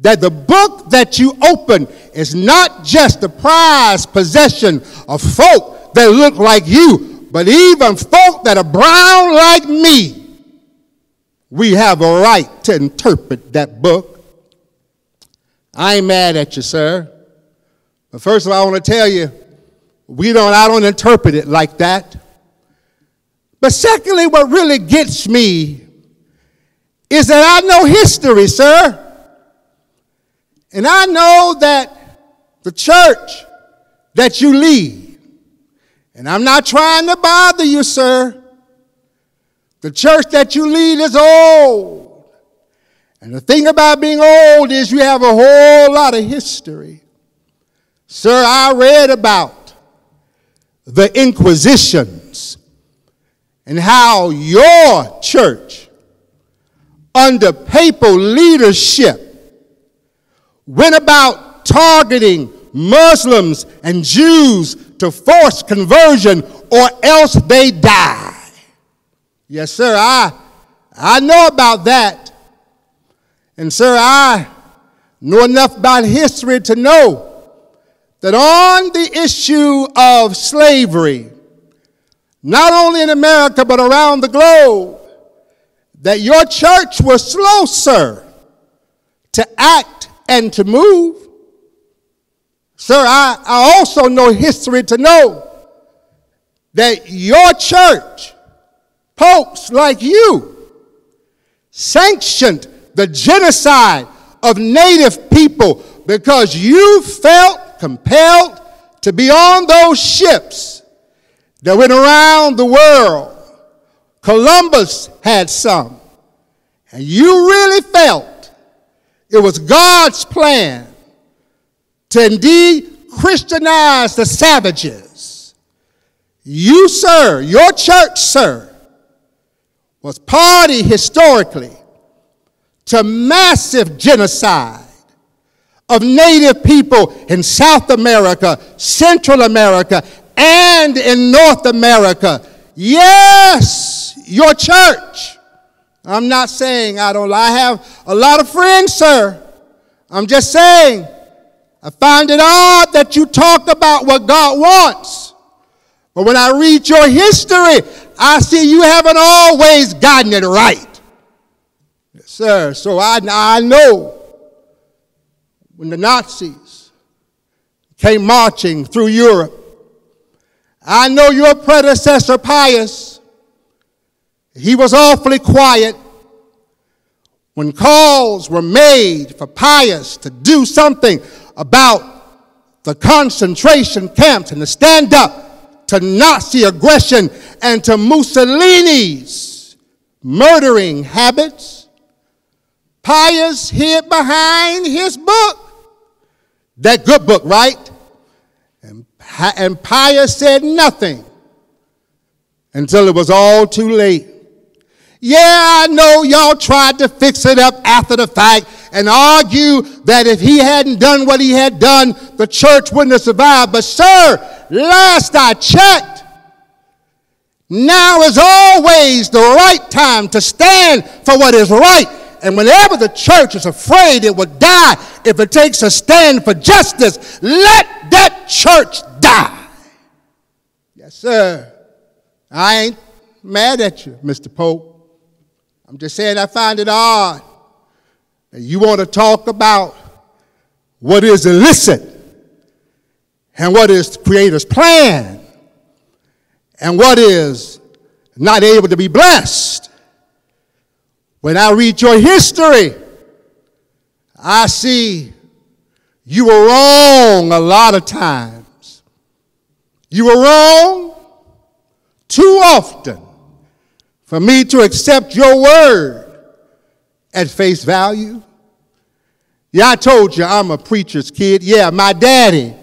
that the book that you open is not just the prized possession of folk that look like you, but even folk that are brown like me. We have a right to interpret that book. I ain't mad at you, sir. But first of all, I want to tell you, we don't, I don't interpret it like that. But secondly, what really gets me is that I know history, sir. And I know that the church that you lead, and I'm not trying to bother you, sir. The church that you lead is old. And the thing about being old is you have a whole lot of history. Sir, I read about the Inquisitions and how your church, under papal leadership, went about targeting Muslims and Jews to force conversion or else they die. Yes, sir, I, I know about that. And, sir, I know enough about history to know that on the issue of slavery, not only in America but around the globe, that your church was slow, sir, to act and to move. Sir, I, I also know history to know that your church, popes like you, sanctioned the genocide of native people because you felt compelled to be on those ships that went around the world. Columbus had some. And you really felt it was God's plan to indeed Christianize the savages. You, sir, your church, sir, was party historically to massive genocide of native people in South America, Central America, and in North America. Yes, your church. I'm not saying I don't. I have a lot of friends, sir. I'm just saying I find it odd that you talk about what God wants. But when I read your history, I see you haven't always gotten it right. Yes, sir. So I, I know when the Nazis came marching through Europe, I know your predecessor, Pius, he was awfully quiet when calls were made for Pius to do something about the concentration camps and to stand up to Nazi aggression and to Mussolini's murdering habits. Pius hid behind his book. That good book, right? And, and Pius said nothing until it was all too late. Yeah, I know y'all tried to fix it up after the fact and argue that if he hadn't done what he had done, the church wouldn't have survived. But, sir, last I checked, now is always the right time to stand for what is right. And whenever the church is afraid it will die if it takes a stand for justice, let that church die. Yes, sir. I ain't mad at you, Mr. Pope. I'm just saying I find it odd you want to talk about what is illicit and what is the Creator's plan and what is not able to be blessed. When I read your history, I see you were wrong a lot of times. You were wrong too often for me to accept your word at face value. Yeah, I told you I'm a preacher's kid. Yeah, my daddy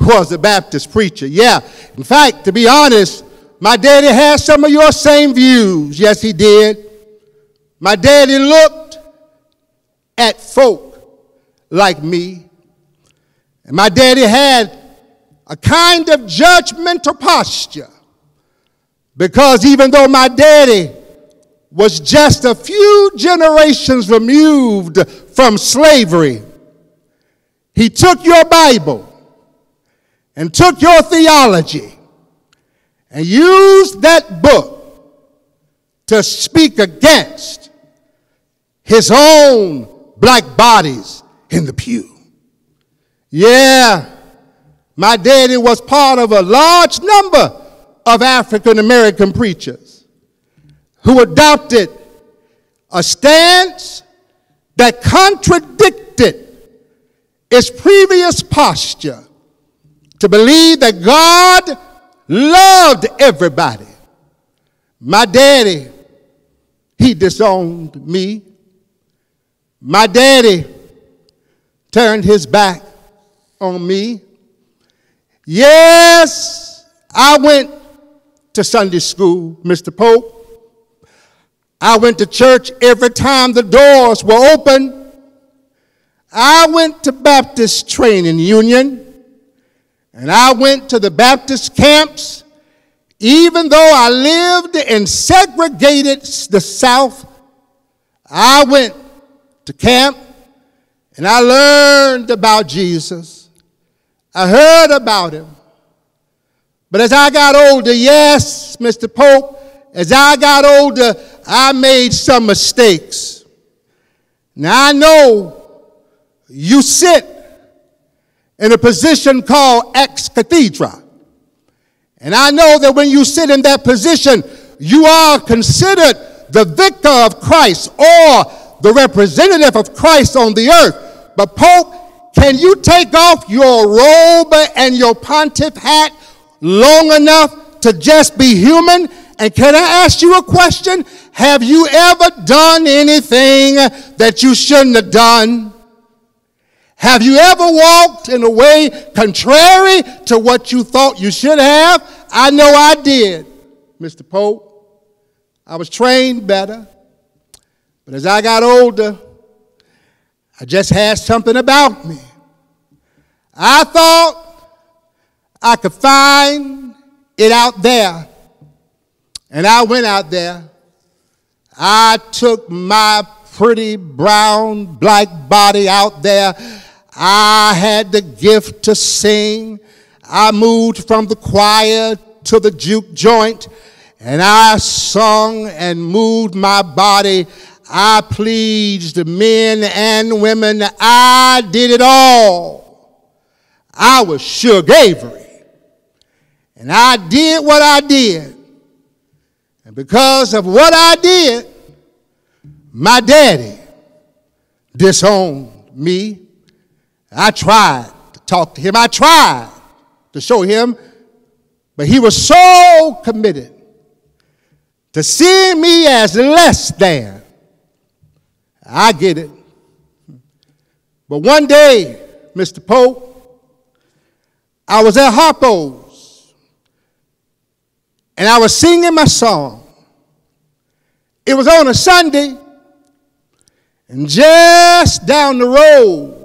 was a Baptist preacher. Yeah, in fact, to be honest, my daddy had some of your same views. Yes, he did. My daddy looked at folk like me. And my daddy had a kind of judgmental posture because even though my daddy was just a few generations removed from slavery, he took your Bible and took your theology and used that book to speak against his own black bodies in the pew. Yeah, my daddy was part of a large number of African American preachers who adopted a stance that contradicted its previous posture to believe that God loved everybody. My daddy, he disowned me. My daddy turned his back on me. Yes, I went to Sunday school, Mr. Pope. I went to church every time the doors were open. I went to Baptist Training Union. And I went to the Baptist camps, even though I lived in segregated the South. I went to camp and I learned about Jesus. I heard about him. But as I got older, yes, Mr. Pope, as I got older, I made some mistakes. Now I know you sit in a position called ex cathedra. And I know that when you sit in that position, you are considered the victor of Christ or the representative of Christ on the earth. But, Pope, can you take off your robe and your pontiff hat long enough to just be human? And can I ask you a question? Have you ever done anything that you shouldn't have done? Have you ever walked in a way contrary to what you thought you should have? I know I did, Mr. Pope. I was trained better. But as I got older, I just had something about me. I thought I could find it out there. And I went out there. I took my pretty brown black body out there I had the gift to sing. I moved from the choir to the juke joint and I sung and moved my body. I pleased men and women. I did it all. I was Shug Avery. And I did what I did. Because of what I did, my daddy disowned me I tried to talk to him. I tried to show him, but he was so committed to seeing me as less than. I get it. But one day, Mr. Pope, I was at Harpo's and I was singing my song. It was on a Sunday, and just down the road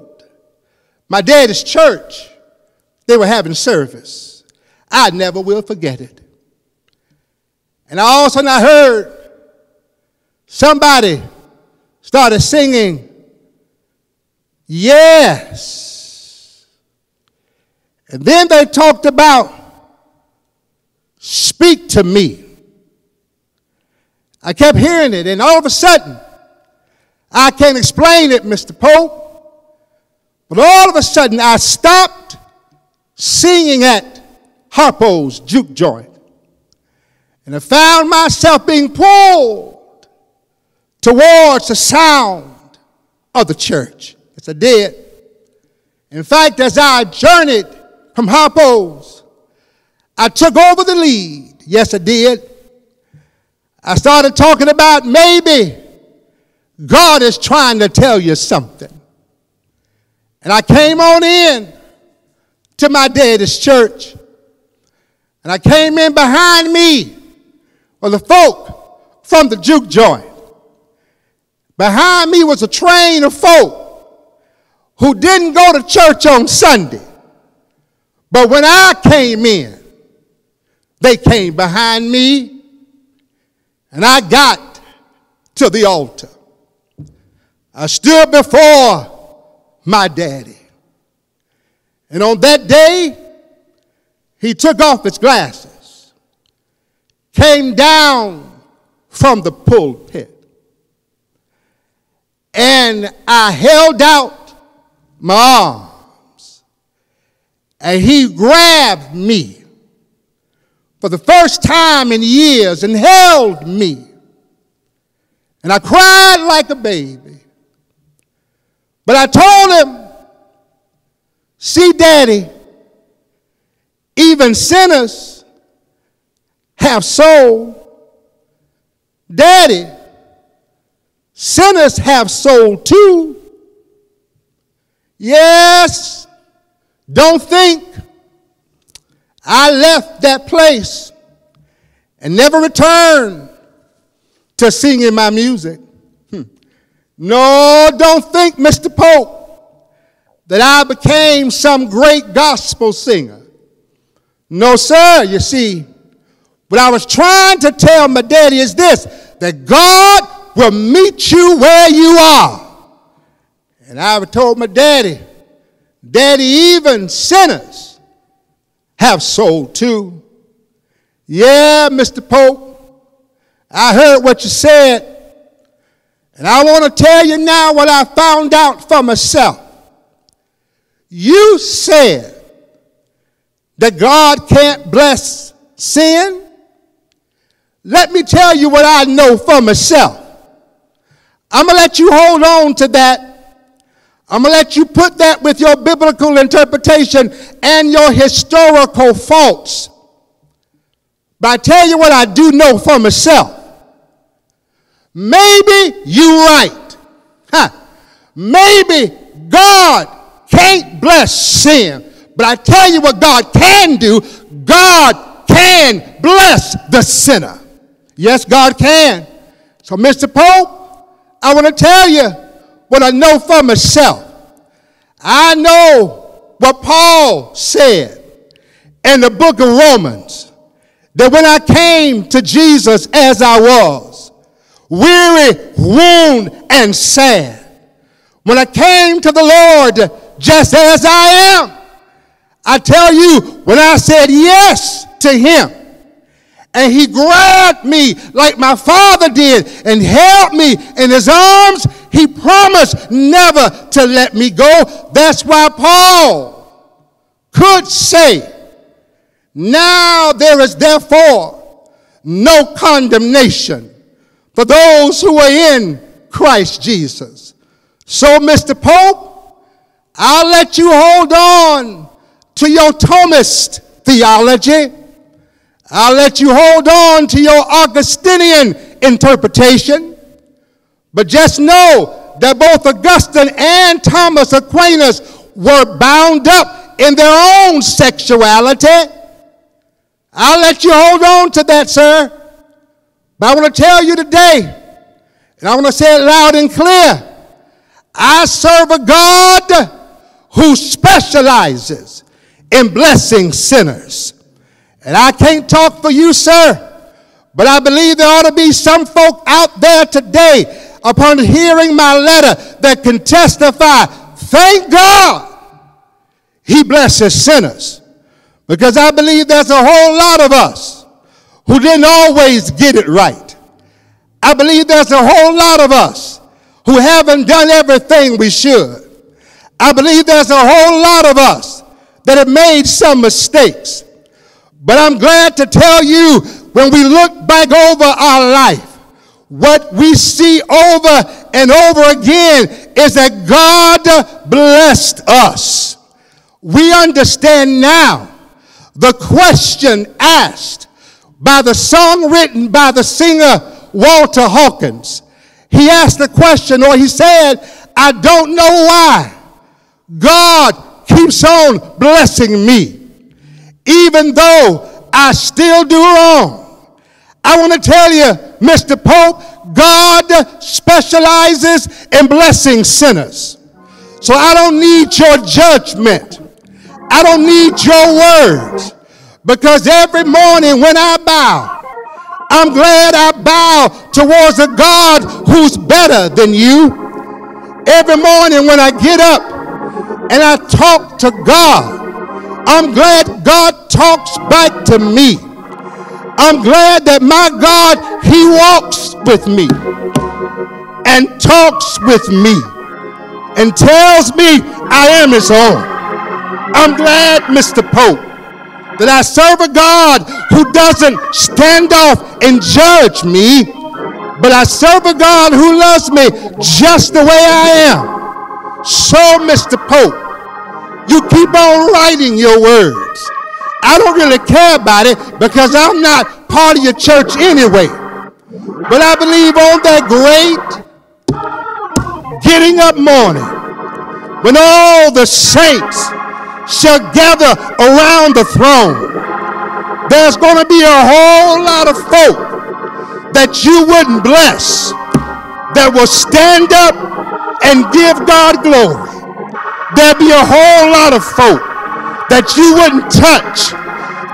my daddy's church, they were having service. I never will forget it. And all of a sudden I heard somebody started singing, Yes. And then they talked about, Speak to me. I kept hearing it, and all of a sudden, I can't explain it, Mr. Pope. But all of a sudden, I stopped singing at Harpo's juke joint. And I found myself being pulled towards the sound of the church. Yes, I did. In fact, as I journeyed from Harpo's, I took over the lead. Yes, I did. I started talking about maybe God is trying to tell you something. And I came on in to my daddy's church. And I came in behind me were the folk from the juke joint. Behind me was a train of folk who didn't go to church on Sunday. But when I came in, they came behind me and I got to the altar. I stood before my daddy. And on that day, he took off his glasses, came down from the pulpit, and I held out my arms, and he grabbed me for the first time in years and held me. And I cried like a baby. But I told him, See, Daddy, even sinners have soul. Daddy, sinners have soul too. Yes, don't think I left that place and never returned to singing my music. Hmm. No, don't think, Mr. Pope, that I became some great gospel singer. No, sir. You see, what I was trying to tell my daddy is this that God will meet you where you are. And I told my daddy, Daddy, even sinners have soul too. Yeah, Mr. Pope, I heard what you said. And I want to tell you now what I found out for myself. You said that God can't bless sin? Let me tell you what I know for myself. I'm going to let you hold on to that. I'm going to let you put that with your biblical interpretation and your historical faults. But I tell you what I do know for myself. Maybe you're right. Huh. Maybe God can't bless sin. But I tell you what God can do God can bless the sinner. Yes, God can. So, Mr. Pope, I want to tell you what I know for myself. I know what Paul said in the book of Romans that when I came to Jesus as I was, weary, wound, and sad, when I came to the Lord just as I am, I tell you, when I said yes to him, and he grabbed me like my father did and held me in his arms, he promised never to let me go. That's why Paul could say, Now there is therefore no condemnation for those who are in Christ Jesus. So, Mr. Pope, I'll let you hold on to your Thomist theology. I'll let you hold on to your Augustinian interpretation. But just know that both Augustine and Thomas Aquinas were bound up in their own sexuality. I'll let you hold on to that, sir. But I want to tell you today, and I want to say it loud and clear I serve a God who specializes in blessing sinners. And I can't talk for you, sir, but I believe there ought to be some folk out there today upon hearing my letter that can testify, thank God he blesses sinners. Because I believe there's a whole lot of us who didn't always get it right. I believe there's a whole lot of us who haven't done everything we should. I believe there's a whole lot of us that have made some mistakes. But I'm glad to tell you when we look back over our life, what we see over and over again is that God blessed us. We understand now the question asked by the song written by the singer Walter Hawkins. He asked the question, or he said, I don't know why God keeps on blessing me, even though I still do wrong. I want to tell you, Mr. Pope, God specializes in blessing sinners. So I don't need your judgment. I don't need your words. Because every morning when I bow, I'm glad I bow towards a God who's better than you. Every morning when I get up and I talk to God, I'm glad God talks back to me. I'm glad that my God, He walks with me and talks with me and tells me I am His own. I'm glad, Mr. Pope, that I serve a God who doesn't stand off and judge me, but I serve a God who loves me just the way I am. So, Mr. Pope, you keep on writing your words. I don't really care about it because I'm not part of your church anyway. But I believe on that great getting up morning when all the saints shall gather around the throne, there's going to be a whole lot of folk that you wouldn't bless that will stand up and give God glory. There'll be a whole lot of folk that you wouldn't touch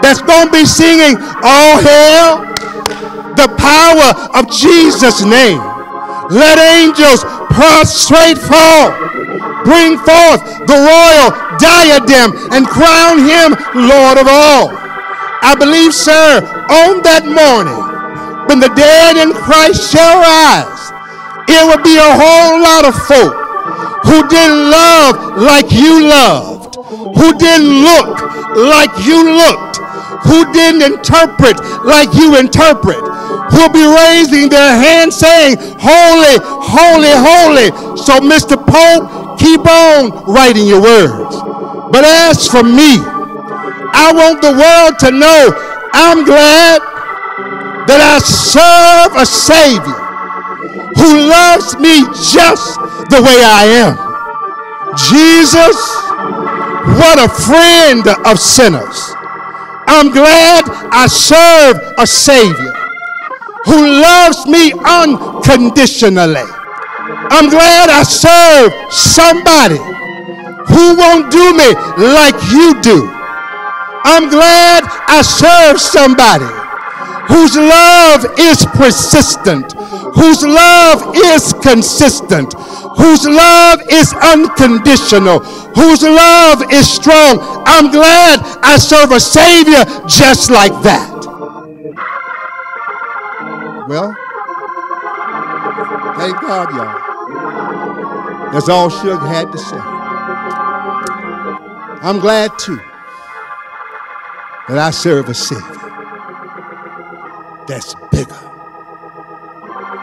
that's going to be singing, All hail the power of Jesus' name. Let angels prostrate fall, bring forth the royal diadem, and crown him Lord of all. I believe, sir, on that morning, when the dead in Christ shall rise, it will be a whole lot of folk who didn't love like you loved, who didn't look like you looked, who didn't interpret like you interpret, who'll be raising their hand saying, Holy, holy, holy. So, Mr. Pope, keep on writing your words. But as for me, I want the world to know I'm glad that I serve a Savior who loves me just the way I am. Jesus, what a friend of sinners. I'm glad I serve a Savior who loves me unconditionally. I'm glad I serve somebody who won't do me like you do. I'm glad I serve somebody whose love is persistent, whose love is consistent, whose love is unconditional, whose love is strong. I'm glad I serve a Savior just like that. Well, thank God, y'all. That's all Shug had to say. I'm glad too that I serve a Savior that's bigger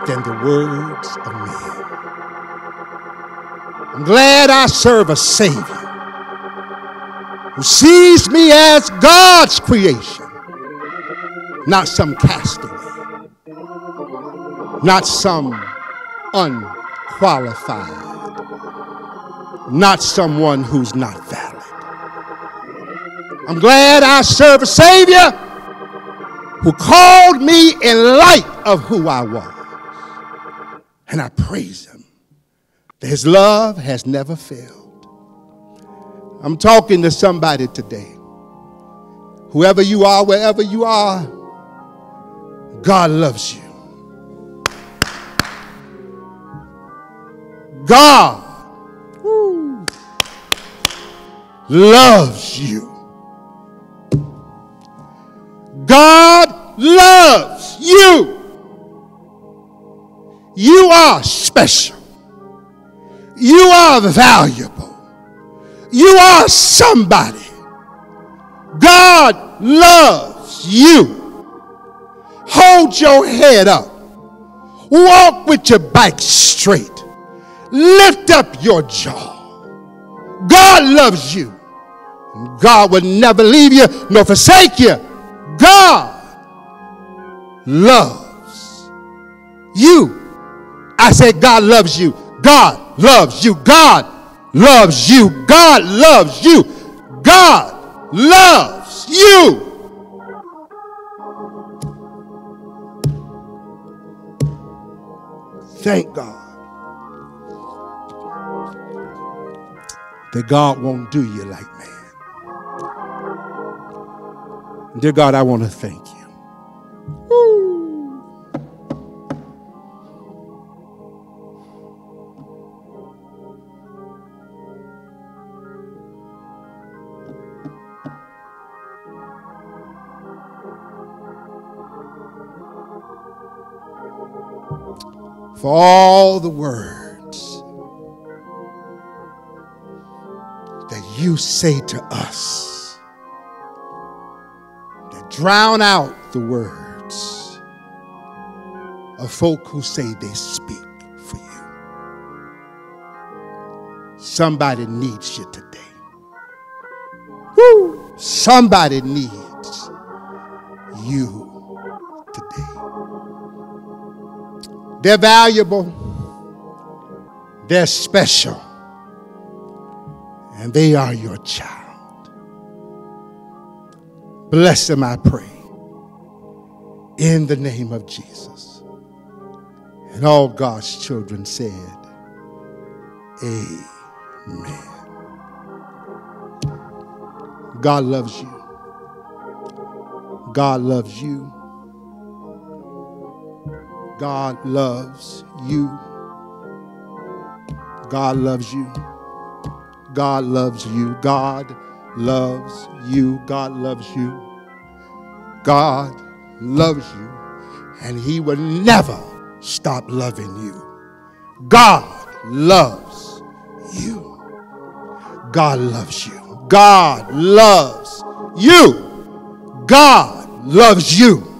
than the words of men. I'm glad I serve a Savior who sees me as God's creation, not some castaway, not some unqualified, not someone who's not valid. I'm glad I serve a Savior who called me in light of who I was. And I praise him. His love has never failed. I'm talking to somebody today. Whoever you are, wherever you are, God loves you. God woo, loves you. God loves you. You are special. You are valuable. You are somebody. God loves you. Hold your head up. Walk with your back straight. Lift up your jaw. God loves you. God will never leave you nor forsake you. God loves you. I said, God loves you. God loves you. God loves you. God loves you. God loves you. Thank God that God won't do you like man. Dear God, I want to thank you. For all the words that you say to us that drown out the words of folk who say they speak for you. Somebody needs you today. Woo! Somebody needs you today. They're valuable, they're special, and they are your child. Bless them, I pray, in the name of Jesus. And all God's children said, Amen. God loves you. God loves you. God loves you. God loves you. God loves you. God loves you. God loves you. God loves you. And He will never stop loving you. God loves you. God loves you. God loves you. God loves you.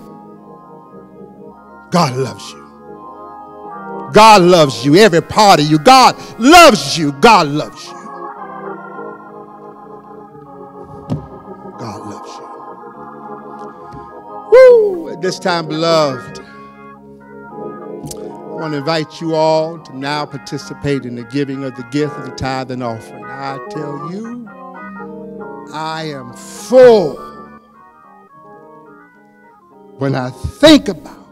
God loves you. God loves you. Every part of you. God loves you. God loves you. God loves you. Woo! At this time, beloved, I want to invite you all to now participate in the giving of the gift of the tithe and offering. I tell you, I am full when I think about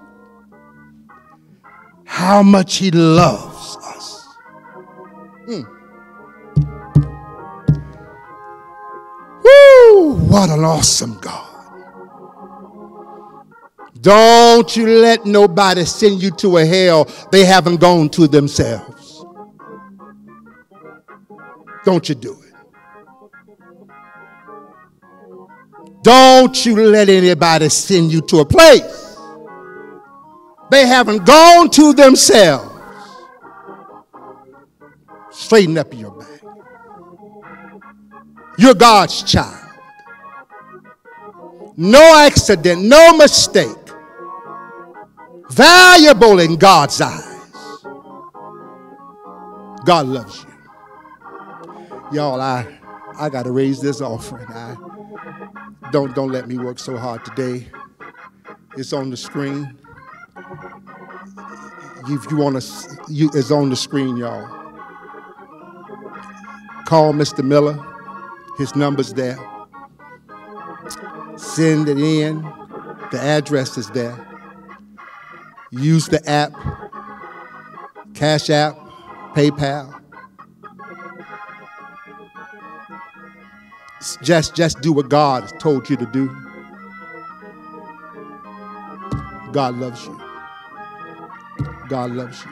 how much He loves us. Mm. Woo! What an awesome God. Don't you let nobody send you to a hell they haven't gone to themselves. Don't you do it. Don't you let anybody send you to a place they haven't gone to themselves. Straighten up your back. You're God's child. No accident, no mistake. Valuable in God's eyes. God loves you. Y'all, I I gotta raise this offering. I don't don't let me work so hard today. It's on the screen. If you want to, you, it's on the screen, y'all. Call Mr. Miller. His number's there. Send it in. The address is there. Use the app, Cash App, PayPal. Just, just do what God has told you to do. God loves you. God loves you.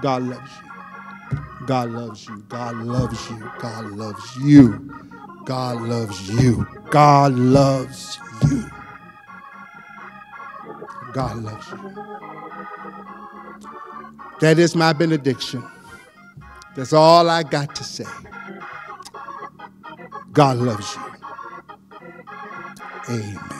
God loves you. God loves you. God loves you. God loves you. God loves you. God loves you. God loves you. That is my benediction. That's all I got to say. God loves you. Amen.